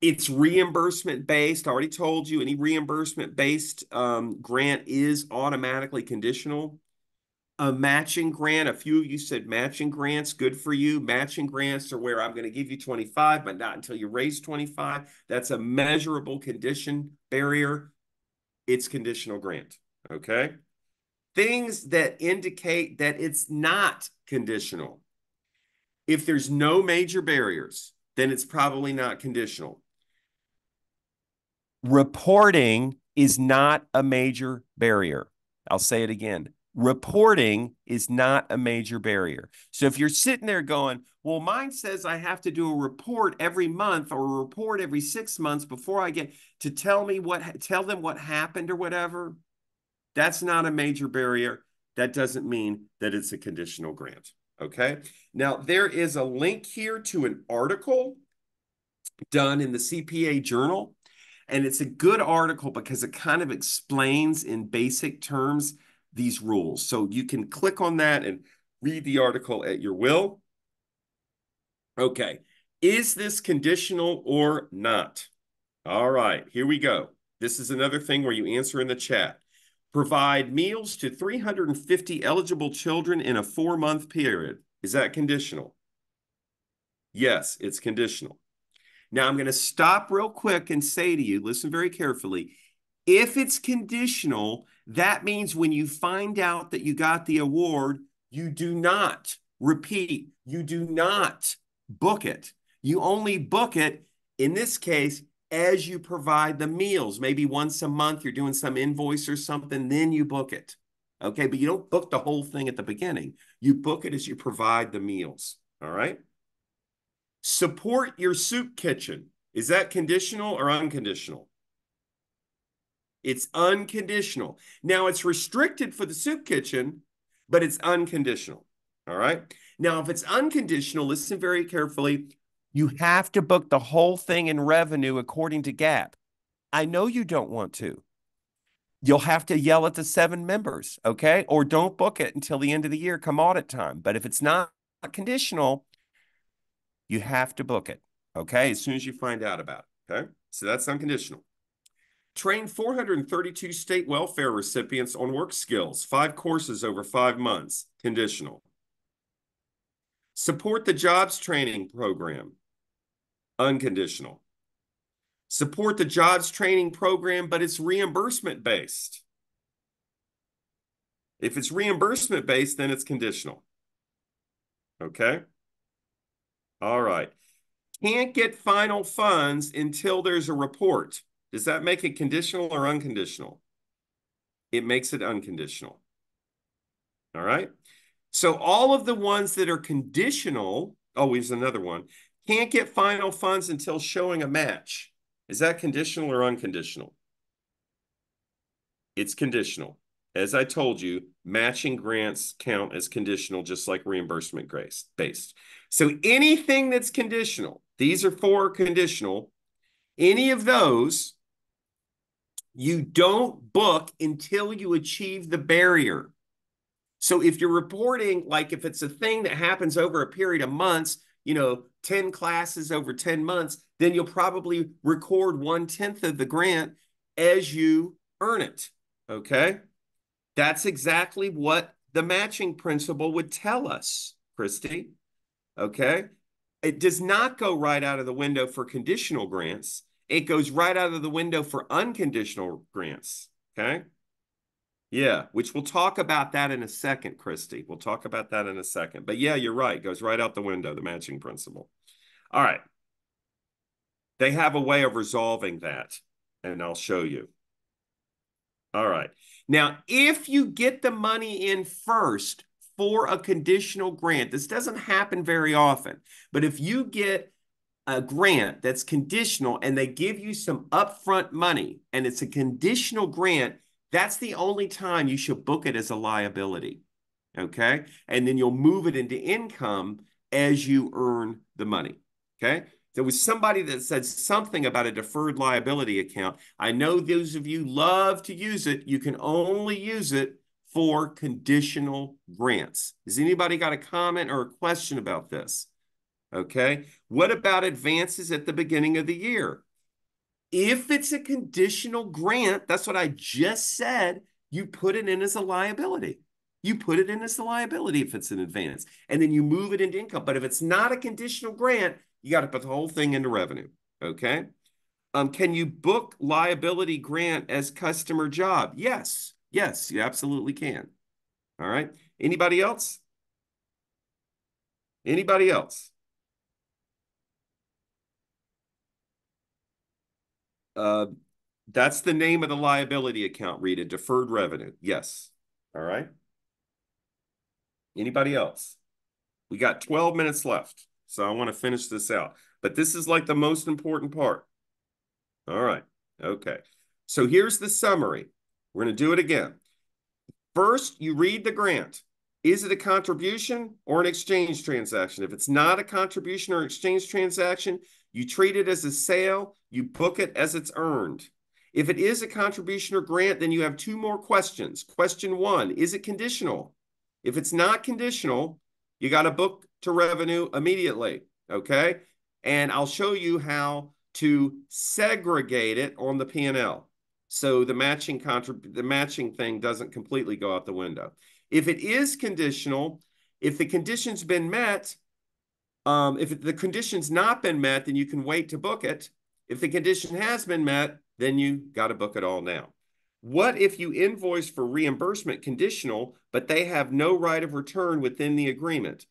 It's reimbursement based. I already told you any reimbursement based um, grant is automatically conditional a matching grant. A few of you said matching grants, good for you. Matching grants are where I'm going to give you 25, but not until you raise 25. That's a measurable condition barrier. It's conditional grant. Okay. Things that indicate that it's not conditional. If there's no major barriers, then it's probably not conditional. Reporting is not a major barrier. I'll say it again reporting is not a major barrier. So if you're sitting there going, well, mine says I have to do a report every month or a report every six months before I get to tell me what, tell them what happened or whatever. That's not a major barrier. That doesn't mean that it's a conditional grant. Okay. Now, there is a link here to an article done in the CPA Journal. And it's a good article because it kind of explains in basic terms these rules. So you can click on that and read the article at your will. Okay, is this conditional or not? All right, here we go. This is another thing where you answer in the chat. Provide meals to 350 eligible children in a four-month period. Is that conditional? Yes, it's conditional. Now I'm going to stop real quick and say to you, listen very carefully. If it's conditional, that means when you find out that you got the award, you do not repeat, you do not book it. You only book it, in this case, as you provide the meals. Maybe once a month you're doing some invoice or something, then you book it. Okay, but you don't book the whole thing at the beginning. You book it as you provide the meals. All right. Support your soup kitchen. Is that conditional or unconditional? It's unconditional. Now it's restricted for the soup kitchen, but it's unconditional. All right. Now, if it's unconditional, listen very carefully. You have to book the whole thing in revenue according to GAAP. I know you don't want to. You'll have to yell at the seven members, okay? Or don't book it until the end of the year, come audit time. But if it's not conditional, you have to book it, okay? As soon as you find out about it, okay? So that's unconditional. Train 432 state welfare recipients on work skills, five courses over five months, conditional. Support the jobs training program, unconditional. Support the jobs training program, but it's reimbursement based. If it's reimbursement based, then it's conditional. Okay. All right. Can't get final funds until there's a report. Does that make it conditional or unconditional? It makes it unconditional. All right. So all of the ones that are conditional, oh, here's another one, can't get final funds until showing a match. Is that conditional or unconditional? It's conditional. As I told you, matching grants count as conditional, just like reimbursement grace based. So anything that's conditional, these are four conditional, any of those you don't book until you achieve the barrier. So if you're reporting, like if it's a thing that happens over a period of months, you know, 10 classes over 10 months, then you'll probably record one tenth of the grant as you earn it. Okay. That's exactly what the matching principle would tell us, Christy. Okay. It does not go right out of the window for conditional grants it goes right out of the window for unconditional grants. Okay. Yeah, which we'll talk about that in a second, Christy. We'll talk about that in a second. But yeah, you're right. It goes right out the window, the matching principle. All right. They have a way of resolving that, and I'll show you. All right. Now, if you get the money in first for a conditional grant, this doesn't happen very often, but if you get a grant that's conditional and they give you some upfront money and it's a conditional grant, that's the only time you should book it as a liability. Okay. And then you'll move it into income as you earn the money. Okay. There was somebody that said something about a deferred liability account. I know those of you love to use it. You can only use it for conditional grants. Has anybody got a comment or a question about this? Okay. What about advances at the beginning of the year? If it's a conditional grant, that's what I just said, you put it in as a liability. You put it in as a liability if it's an advance, and then you move it into income. But if it's not a conditional grant, you got to put the whole thing into revenue. Okay. Um, can you book liability grant as customer job? Yes. Yes, you absolutely can. All right. Anybody else? Anybody else? Uh, that's the name of the liability account, Rita. Deferred revenue. Yes. All right. Anybody else? We got 12 minutes left. So I want to finish this out. But this is like the most important part. All right. Okay. So here's the summary. We're going to do it again. First, you read the grant. Is it a contribution or an exchange transaction? If it's not a contribution or exchange transaction, you treat it as a sale, you book it as it's earned. If it is a contribution or grant, then you have two more questions. Question one Is it conditional? If it's not conditional, you got to book to revenue immediately. Okay. And I'll show you how to segregate it on the P&L. So the matching contrib- the matching thing doesn't completely go out the window. If it is conditional, if the condition's been met, um, if the condition's not been met, then you can wait to book it. If the condition has been met, then you got to book it all now. What if you invoice for reimbursement conditional, but they have no right of return within the agreement?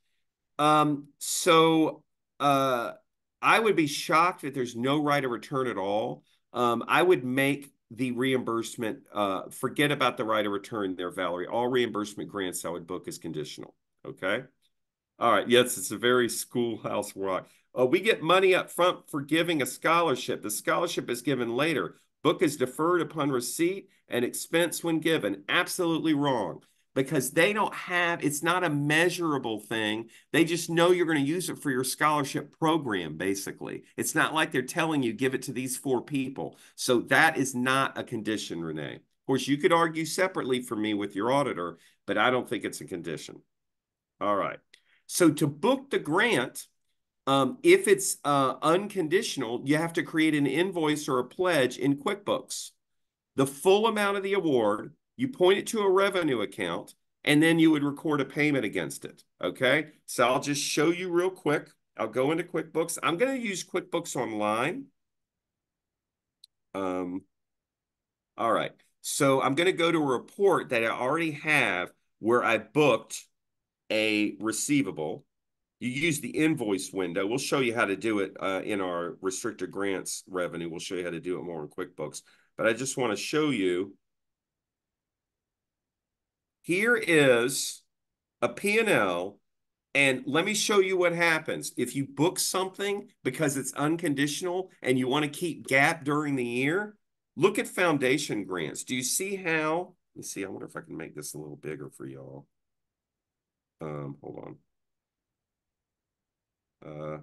Um, so uh, I would be shocked if there's no right of return at all. Um, I would make the reimbursement, uh, forget about the right of return there, Valerie. All reimbursement grants I would book as conditional. Okay. All right. Yes, it's a very schoolhouse rock. Uh, we get money up front for giving a scholarship. The scholarship is given later. Book is deferred upon receipt and expense when given. Absolutely wrong because they don't have it's not a measurable thing. They just know you're going to use it for your scholarship program basically. It's not like they're telling you give it to these four people. So that is not a condition, Renee. Of course, you could argue separately for me with your auditor, but I don't think it's a condition. All right. So to book the grant, um, if it's uh, unconditional, you have to create an invoice or a pledge in QuickBooks. The full amount of the award, you point it to a revenue account, and then you would record a payment against it. Okay. So I'll just show you real quick. I'll go into QuickBooks. I'm going to use QuickBooks Online. Um, all right. So I'm going to go to a report that I already have where I booked a receivable you use the invoice window. We'll show you how to do it uh, in our restricted grants revenue. We'll show you how to do it more in QuickBooks. But I just want to show you. Here is a P&L. And let me show you what happens. If you book something because it's unconditional and you want to keep GAAP during the year, look at foundation grants. Do you see how? Let me see. I wonder if I can make this a little bigger for y'all. Um, hold on. Uh,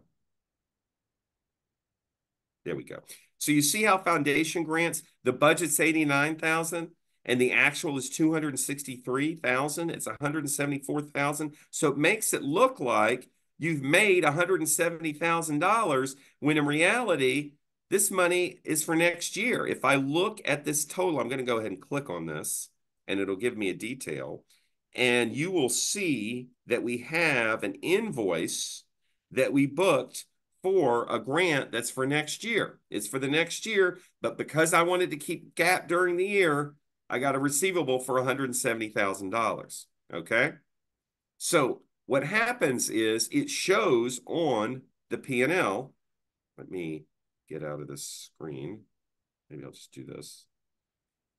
there we go. So you see how foundation grants, the budget's 89,000 and the actual is 263,000. It's 174,000. So it makes it look like you've made $170,000 when in reality, this money is for next year. If I look at this total, I'm going to go ahead and click on this and it'll give me a detail. And you will see that we have an invoice that we booked for a grant that's for next year. It's for the next year, but because I wanted to keep GAAP during the year, I got a receivable for $170,000. Okay. So what happens is it shows on the P&L. Let me get out of this screen. Maybe I'll just do this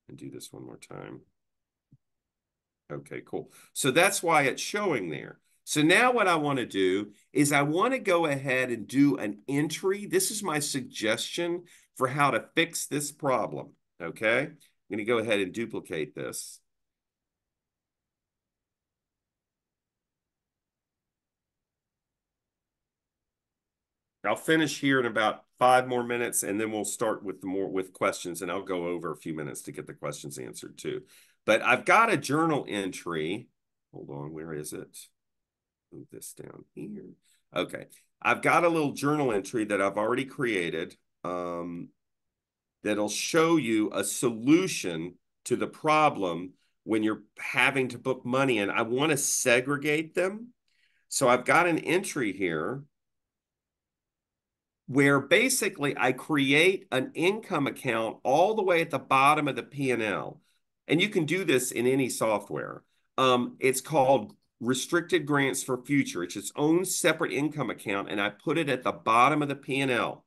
and do this one more time. Okay, cool. So that's why it's showing there. So now what I want to do is I want to go ahead and do an entry. This is my suggestion for how to fix this problem, okay? I'm going to go ahead and duplicate this. I'll finish here in about five more minutes, and then we'll start with the more with questions, and I'll go over a few minutes to get the questions answered too. But I've got a journal entry. Hold on, where is it? Move this down here. Okay, I've got a little journal entry that I've already created um, that'll show you a solution to the problem when you're having to book money. And I want to segregate them. So I've got an entry here where basically I create an income account all the way at the bottom of the P&L. And you can do this in any software. Um, it's called restricted grants for future. It's its own separate income account, and I put it at the bottom of the P&L.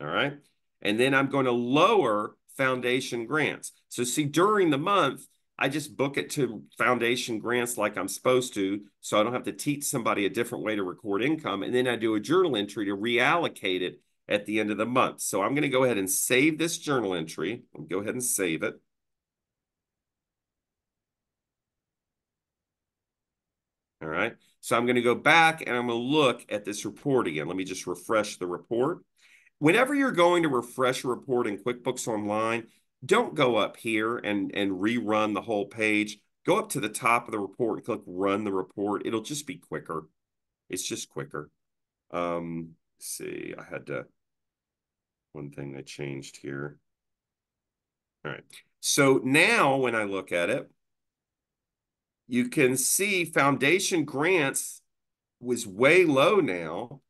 All right. And then I'm going to lower foundation grants. So see, during the month, I just book it to foundation grants like I'm supposed to, so I don't have to teach somebody a different way to record income. And then I do a journal entry to reallocate it at the end of the month. So I'm going to go ahead and save this journal entry. I'll go ahead and save it. All right. So I'm going to go back and I'm going to look at this report again. Let me just refresh the report. Whenever you're going to refresh a report in QuickBooks Online, don't go up here and, and rerun the whole page. Go up to the top of the report and click run the report. It'll just be quicker. It's just quicker. Um, see, I had to, one thing I changed here. All right. So now when I look at it, you can see foundation grants was way low now.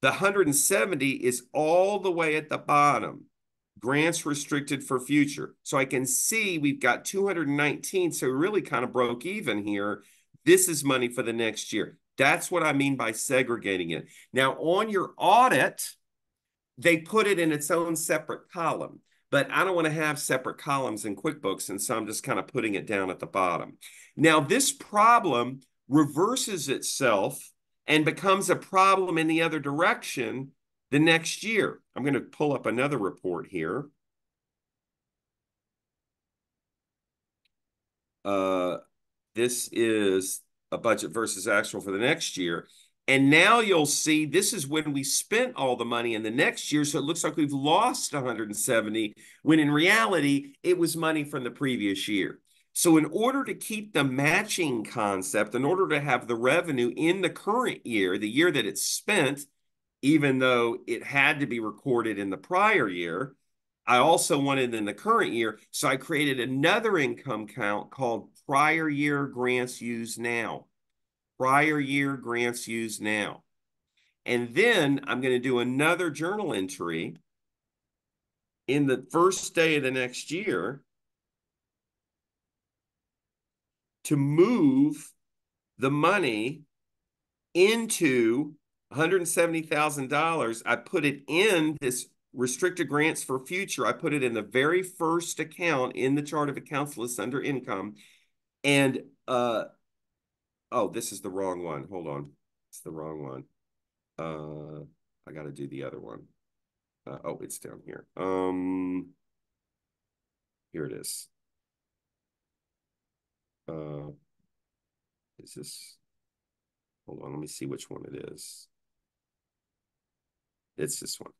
The 170 is all the way at the bottom grants restricted for future. So I can see we've got 219. So we really kind of broke even here. This is money for the next year. That's what I mean by segregating it. Now, on your audit, they put it in its own separate column, but I don't want to have separate columns in QuickBooks. And so I'm just kind of putting it down at the bottom. Now, this problem reverses itself and becomes a problem in the other direction the next year. I'm going to pull up another report here. Uh, this is a budget versus actual for the next year. And now you'll see this is when we spent all the money in the next year. So it looks like we've lost 170 when in reality, it was money from the previous year. So in order to keep the matching concept, in order to have the revenue in the current year, the year that it's spent, even though it had to be recorded in the prior year. I also wanted in the current year. So I created another income count called prior year grants used now. Prior year grants used now. And then I'm going to do another journal entry in the first day of the next year to move the money into $170,000. I put it in this restricted grants for future. I put it in the very first account in the chart of accounts list under income. And, uh, oh, this is the wrong one. Hold on. It's the wrong one. Uh, I got to do the other one. Uh, oh, it's down here. Um, here it is. Uh, is this? Hold on, let me see which one it is. It's this one.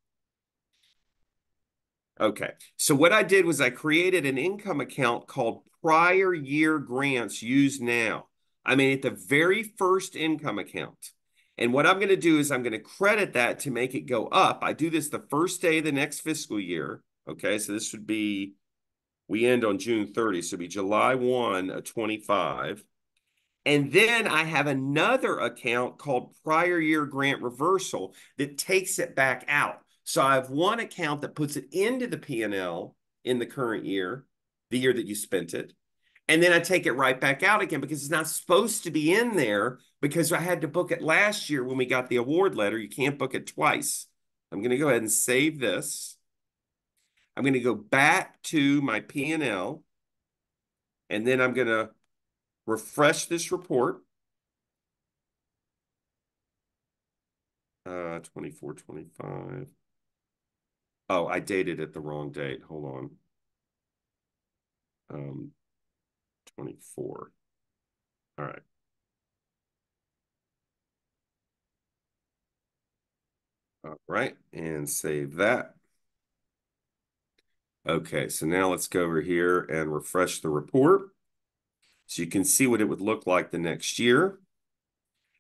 Okay, so what I did was I created an income account called prior year grants used now. I mean, at the very first income account. And what I'm going to do is I'm going to credit that to make it go up. I do this the first day of the next fiscal year. Okay, so this would be, we end on June 30, so it'd be July 1 of 25. And then I have another account called prior year grant reversal that takes it back out. So I have one account that puts it into the P&L in the current year, the year that you spent it. And then I take it right back out again because it's not supposed to be in there because I had to book it last year when we got the award letter. You can't book it twice. I'm going to go ahead and save this. I'm going to go back to my P&L and then I'm going to refresh this report. Uh, 24, 25. Oh, I dated it the wrong date. Hold on. Um, 24. All right. All right. And save that. Okay, so now let's go over here and refresh the report. So you can see what it would look like the next year.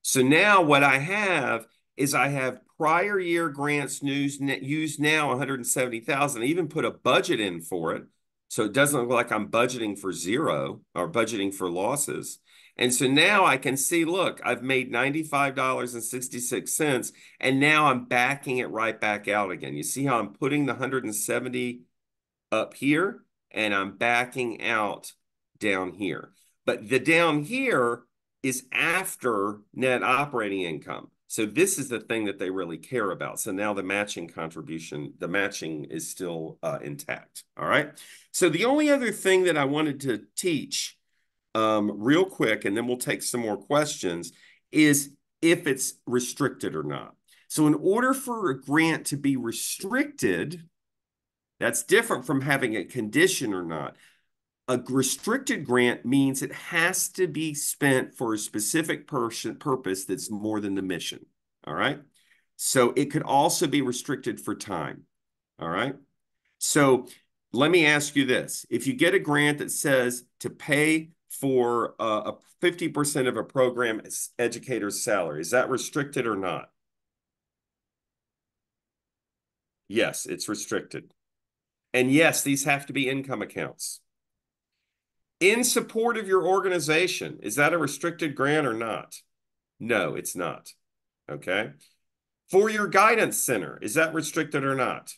So now what I have is I have prior year grants news used now 170,000. I even put a budget in for it. So it doesn't look like I'm budgeting for zero or budgeting for losses. And so now I can see, look, I've made $95.66 and now I'm backing it right back out again. You see how I'm putting the 170 up here and I'm backing out down here. But the down here is after net operating income. So this is the thing that they really care about. So now the matching contribution, the matching is still uh, intact. All right. So the only other thing that I wanted to teach um, real quick, and then we'll take some more questions, is if it's restricted or not. So in order for a grant to be restricted, that's different from having a condition or not. A restricted grant means it has to be spent for a specific person, purpose that's more than the mission. All right. So it could also be restricted for time. All right. So let me ask you this. If you get a grant that says to pay for a 50% of a program educator's salary, is that restricted or not? Yes, it's restricted. And yes, these have to be income accounts. In support of your organization, is that a restricted grant or not? No, it's not. Okay. For your guidance center, is that restricted or not?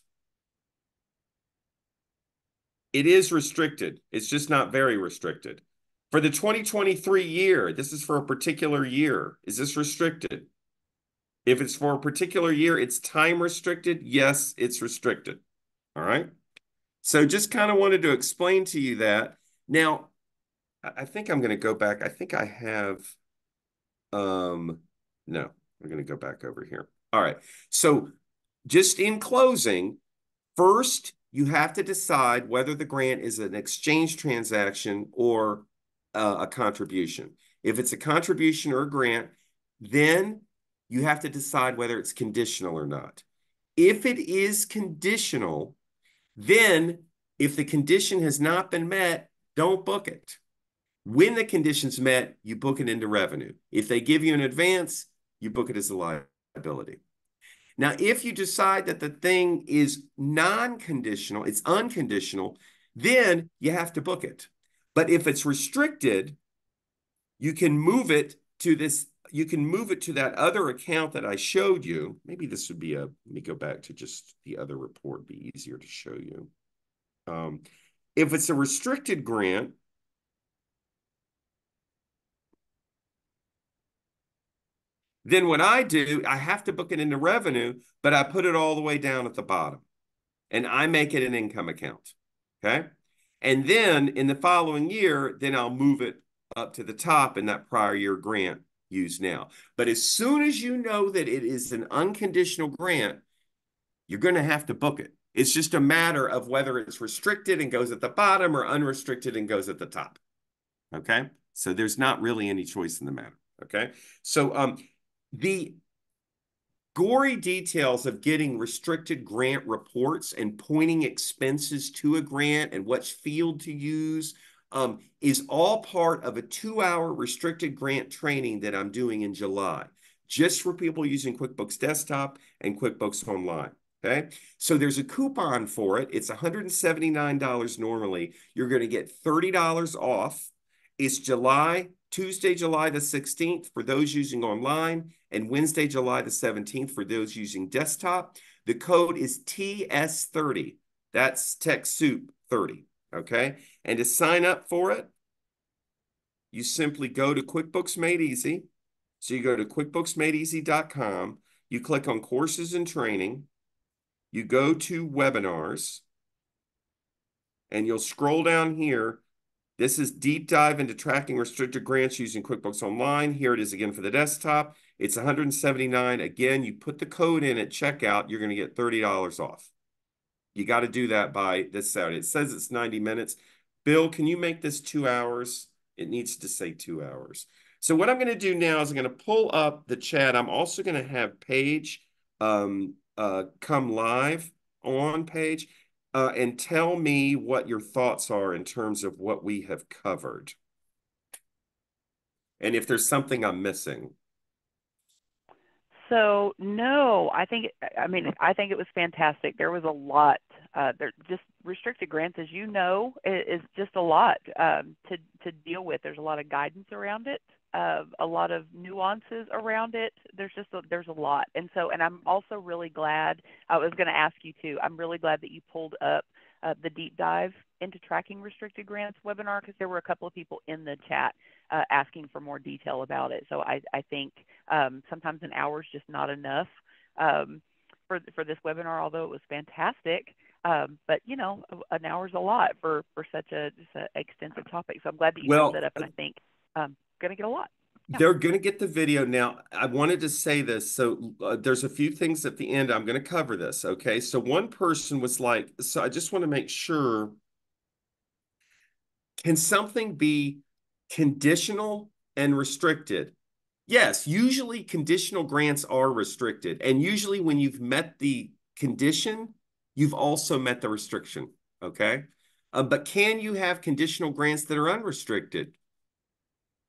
It is restricted. It's just not very restricted. For the 2023 year, this is for a particular year. Is this restricted? If it's for a particular year, it's time restricted. Yes, it's restricted. All right. So just kind of wanted to explain to you that. Now, I think I'm going to go back. I think I have, um, no, I'm going to go back over here. All right. So just in closing, first, you have to decide whether the grant is an exchange transaction or uh, a contribution. If it's a contribution or a grant, then you have to decide whether it's conditional or not. If it is conditional, then, if the condition has not been met, don't book it. When the condition's met, you book it into revenue. If they give you an advance, you book it as a liability. Now, if you decide that the thing is non-conditional, it's unconditional, then you have to book it. But if it's restricted, you can move it to this, you can move it to that other account that I showed you. Maybe this would be a, let me go back to just the other report, be easier to show you. Um, if it's a restricted grant, then what I do, I have to book it into revenue, but I put it all the way down at the bottom and I make it an income account. Okay. And then in the following year, then I'll move it up to the top in that prior year grant used now. But as soon as you know that it is an unconditional grant, you're going to have to book it. It's just a matter of whether it's restricted and goes at the bottom or unrestricted and goes at the top. Okay. So there's not really any choice in the matter. Okay. So um, the gory details of getting restricted grant reports and pointing expenses to a grant and what field to use um, is all part of a two hour restricted grant training that I'm doing in July, just for people using QuickBooks Desktop and QuickBooks Online. Okay. So there's a coupon for it. It's $179 normally. You're going to get $30 off. It's July, Tuesday, July the 16th for those using online, and Wednesday, July the 17th for those using desktop. The code is TS30. That's TechSoup 30. Okay. And to sign up for it, you simply go to QuickBooks Made Easy. So you go to QuickBooksMadeEasy.com, you click on courses and training, you go to webinars, and you'll scroll down here. This is deep dive into tracking restricted grants using QuickBooks Online. Here it is again for the desktop. It's 179. Again, you put the code in at checkout, you're going to get $30 off. You got to do that by this Saturday. It says it's 90 minutes. Bill, can you make this two hours? It needs to say two hours. So what I'm going to do now is I'm going to pull up the chat. I'm also going to have Paige um, uh, come live on page uh, and tell me what your thoughts are in terms of what we have covered. And if there's something I'm missing. So no, I think I mean I think it was fantastic. There was a lot. Uh, there just restricted grants, as you know, is, is just a lot um, to to deal with. There's a lot of guidance around it, uh, a lot of nuances around it. There's just a, there's a lot, and so and I'm also really glad. I was going to ask you too. I'm really glad that you pulled up uh, the deep dive into tracking restricted grants webinar because there were a couple of people in the chat uh, asking for more detail about it. So I, I think um, sometimes an hour is just not enough um, for for this webinar, although it was fantastic. Um, but you know, an hour is a lot for for such a, an extensive topic. So I'm glad that you well, that up, and I think um, going to get a lot. Yeah. They're going to get the video now. I wanted to say this. So uh, there's a few things at the end. I'm going to cover this. Okay. So one person was like, so I just want to make sure. Can something be conditional and restricted? Yes, usually conditional grants are restricted. And usually when you've met the condition, you've also met the restriction. Okay. Uh, but can you have conditional grants that are unrestricted?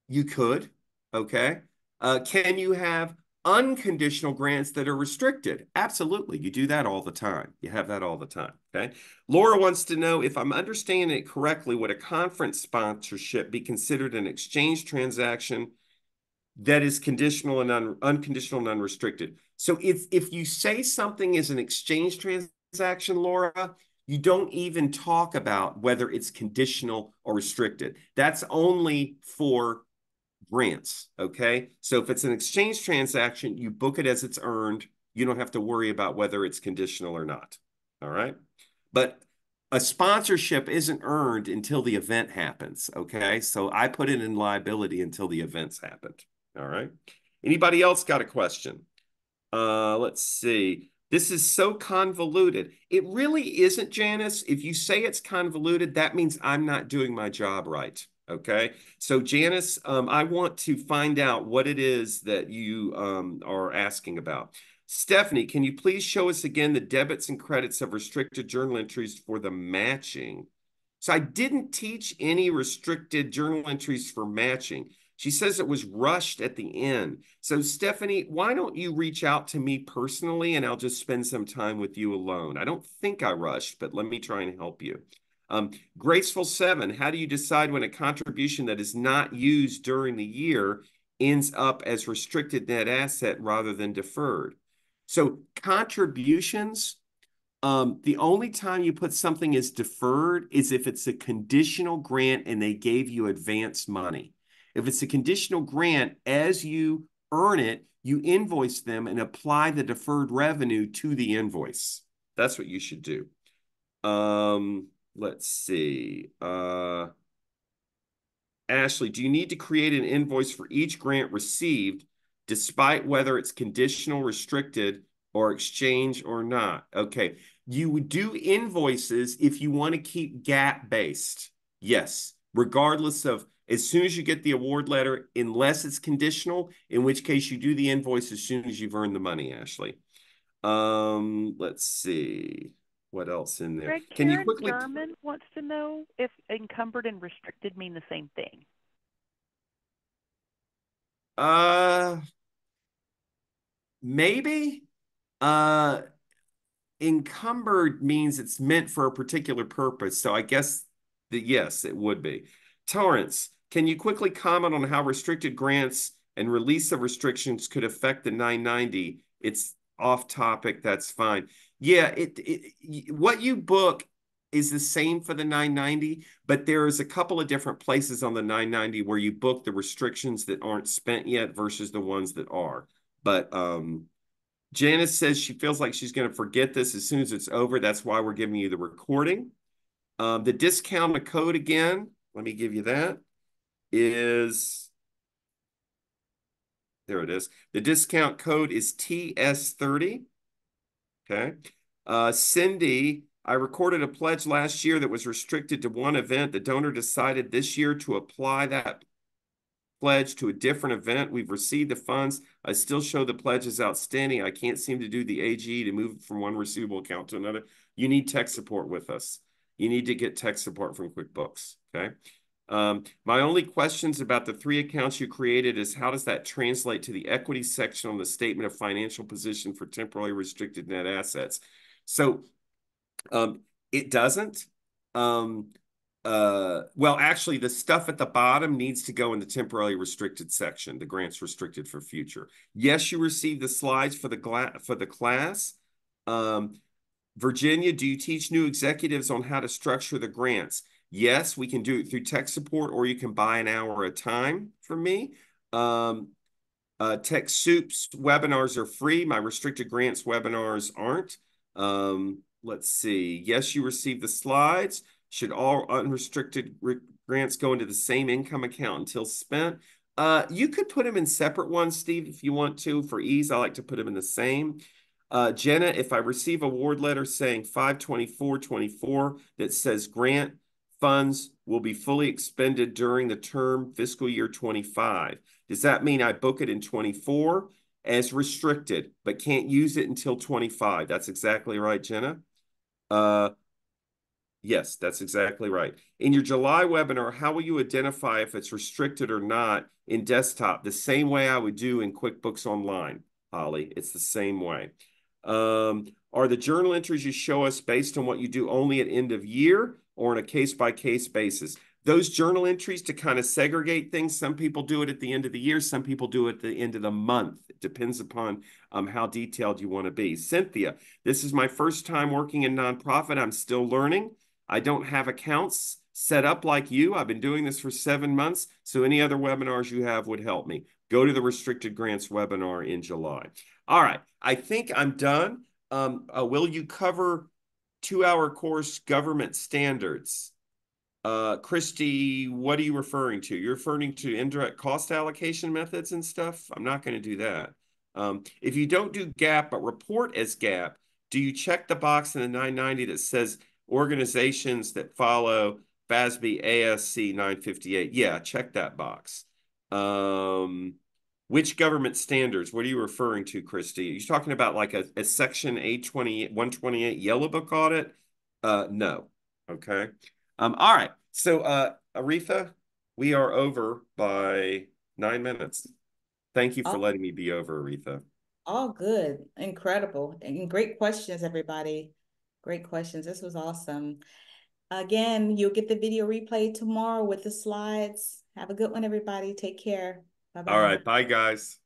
You could. Okay. Uh, can you have unconditional grants that are restricted? Absolutely. You do that all the time. You have that all the time. Okay. Laura wants to know if I'm understanding it correctly, would a conference sponsorship be considered an exchange transaction that is conditional and un unconditional and unrestricted? So if, if you say something is an exchange transaction, Laura, you don't even talk about whether it's conditional or restricted. That's only for grants. Okay. So if it's an exchange transaction, you book it as it's earned. You don't have to worry about whether it's conditional or not. All right. But a sponsorship isn't earned until the event happens. Okay. So I put it in liability until the events happened. All right. Anybody else got a question? Uh, let's see. This is so convoluted. It really isn't, Janice. If you say it's convoluted, that means I'm not doing my job right. Okay. So Janice, um, I want to find out what it is that you um, are asking about. Stephanie, can you please show us again the debits and credits of restricted journal entries for the matching? So I didn't teach any restricted journal entries for matching. She says it was rushed at the end. So Stephanie, why don't you reach out to me personally and I'll just spend some time with you alone. I don't think I rushed, but let me try and help you. Um, Graceful Seven, how do you decide when a contribution that is not used during the year ends up as restricted net asset rather than deferred? So contributions, um, the only time you put something as deferred is if it's a conditional grant and they gave you advance money. If it's a conditional grant, as you earn it, you invoice them and apply the deferred revenue to the invoice. That's what you should do. Um, let's see. Uh, Ashley, do you need to create an invoice for each grant received, despite whether it's conditional, restricted, or exchange or not? Okay. You would do invoices if you want to keep GAAP based. Yes. Regardless of as soon as you get the award letter, unless it's conditional, in which case you do the invoice as soon as you've earned the money, Ashley. Um, let's see. What else in there? Greg, Can Karen you quickly? German wants to know if encumbered and restricted mean the same thing. Uh, maybe. Uh, encumbered means it's meant for a particular purpose. So I guess that yes, it would be. Torrance, can you quickly comment on how restricted grants and release of restrictions could affect the 990? It's off topic. That's fine. Yeah, it, it what you book is the same for the 990, but there's a couple of different places on the 990 where you book the restrictions that aren't spent yet versus the ones that are. But um, Janice says she feels like she's going to forget this as soon as it's over. That's why we're giving you the recording. Um, the discount code again, let me give you that, is there it is. The discount code is TS30. Okay. Uh, Cindy, I recorded a pledge last year that was restricted to one event. The donor decided this year to apply that pledge to a different event. We've received the funds. I still show the pledge is outstanding. I can't seem to do the AG to move from one receivable account to another. You need tech support with us. You need to get tech support from QuickBooks, okay? Um, my only questions about the three accounts you created is how does that translate to the equity section on the statement of financial position for temporarily restricted net assets? So um, it doesn't. Um, uh, well, actually, the stuff at the bottom needs to go in the temporarily restricted section. The grants restricted for future. Yes, you received the slides for the for the class. Um, Virginia, do you teach new executives on how to structure the grants? Yes, we can do it through tech support, or you can buy an hour a time from me. Um, uh, TechSoup's webinars are free. My restricted grants webinars aren't. Um, let's see. Yes, you received the slides. Should all unrestricted grants go into the same income account until spent? Uh, you could put them in separate ones, Steve, if you want to. For ease, I like to put them in the same. Uh, Jenna, if I receive a ward letter saying 52424 that says grant funds will be fully expended during the term fiscal year 25, does that mean I book it in 24 as restricted, but can't use it until 25? That's exactly right, Jenna. Uh, Yes, that's exactly right. In your July webinar, how will you identify if it's restricted or not in desktop? The same way I would do in QuickBooks Online, Holly. It's the same way. Um, are the journal entries you show us based on what you do only at end of year or on a case-by-case basis? Those journal entries to kind of segregate things, some people do it at the end of the year, some people do it at the end of the month. It depends upon um, how detailed you want to be. Cynthia, this is my first time working in nonprofit. I'm still learning. I don't have accounts set up like you. I've been doing this for seven months. So any other webinars you have would help me. Go to the restricted grants webinar in July. All right. I think I'm done. Um, uh, will you cover two hour course government standards? Uh, Christy, what are you referring to? You're referring to indirect cost allocation methods and stuff? I'm not going to do that. Um, if you don't do GAAP but report as GAAP, do you check the box in the 990 that says organizations that follow FASB ASC 958. Yeah, check that box. Um, which government standards? What are you referring to, Christy? Are you talking about like a, a section 828, 128 yellow book audit? Uh, no. Okay. Um, all right. So, uh, Aretha, we are over by nine minutes. Thank you for letting me be over, Aretha. All good. Incredible. And great questions, everybody. Great questions. This was awesome. Again, you'll get the video replay tomorrow with the slides. Have a good one, everybody. Take care. Bye-bye. All right. Bye, guys.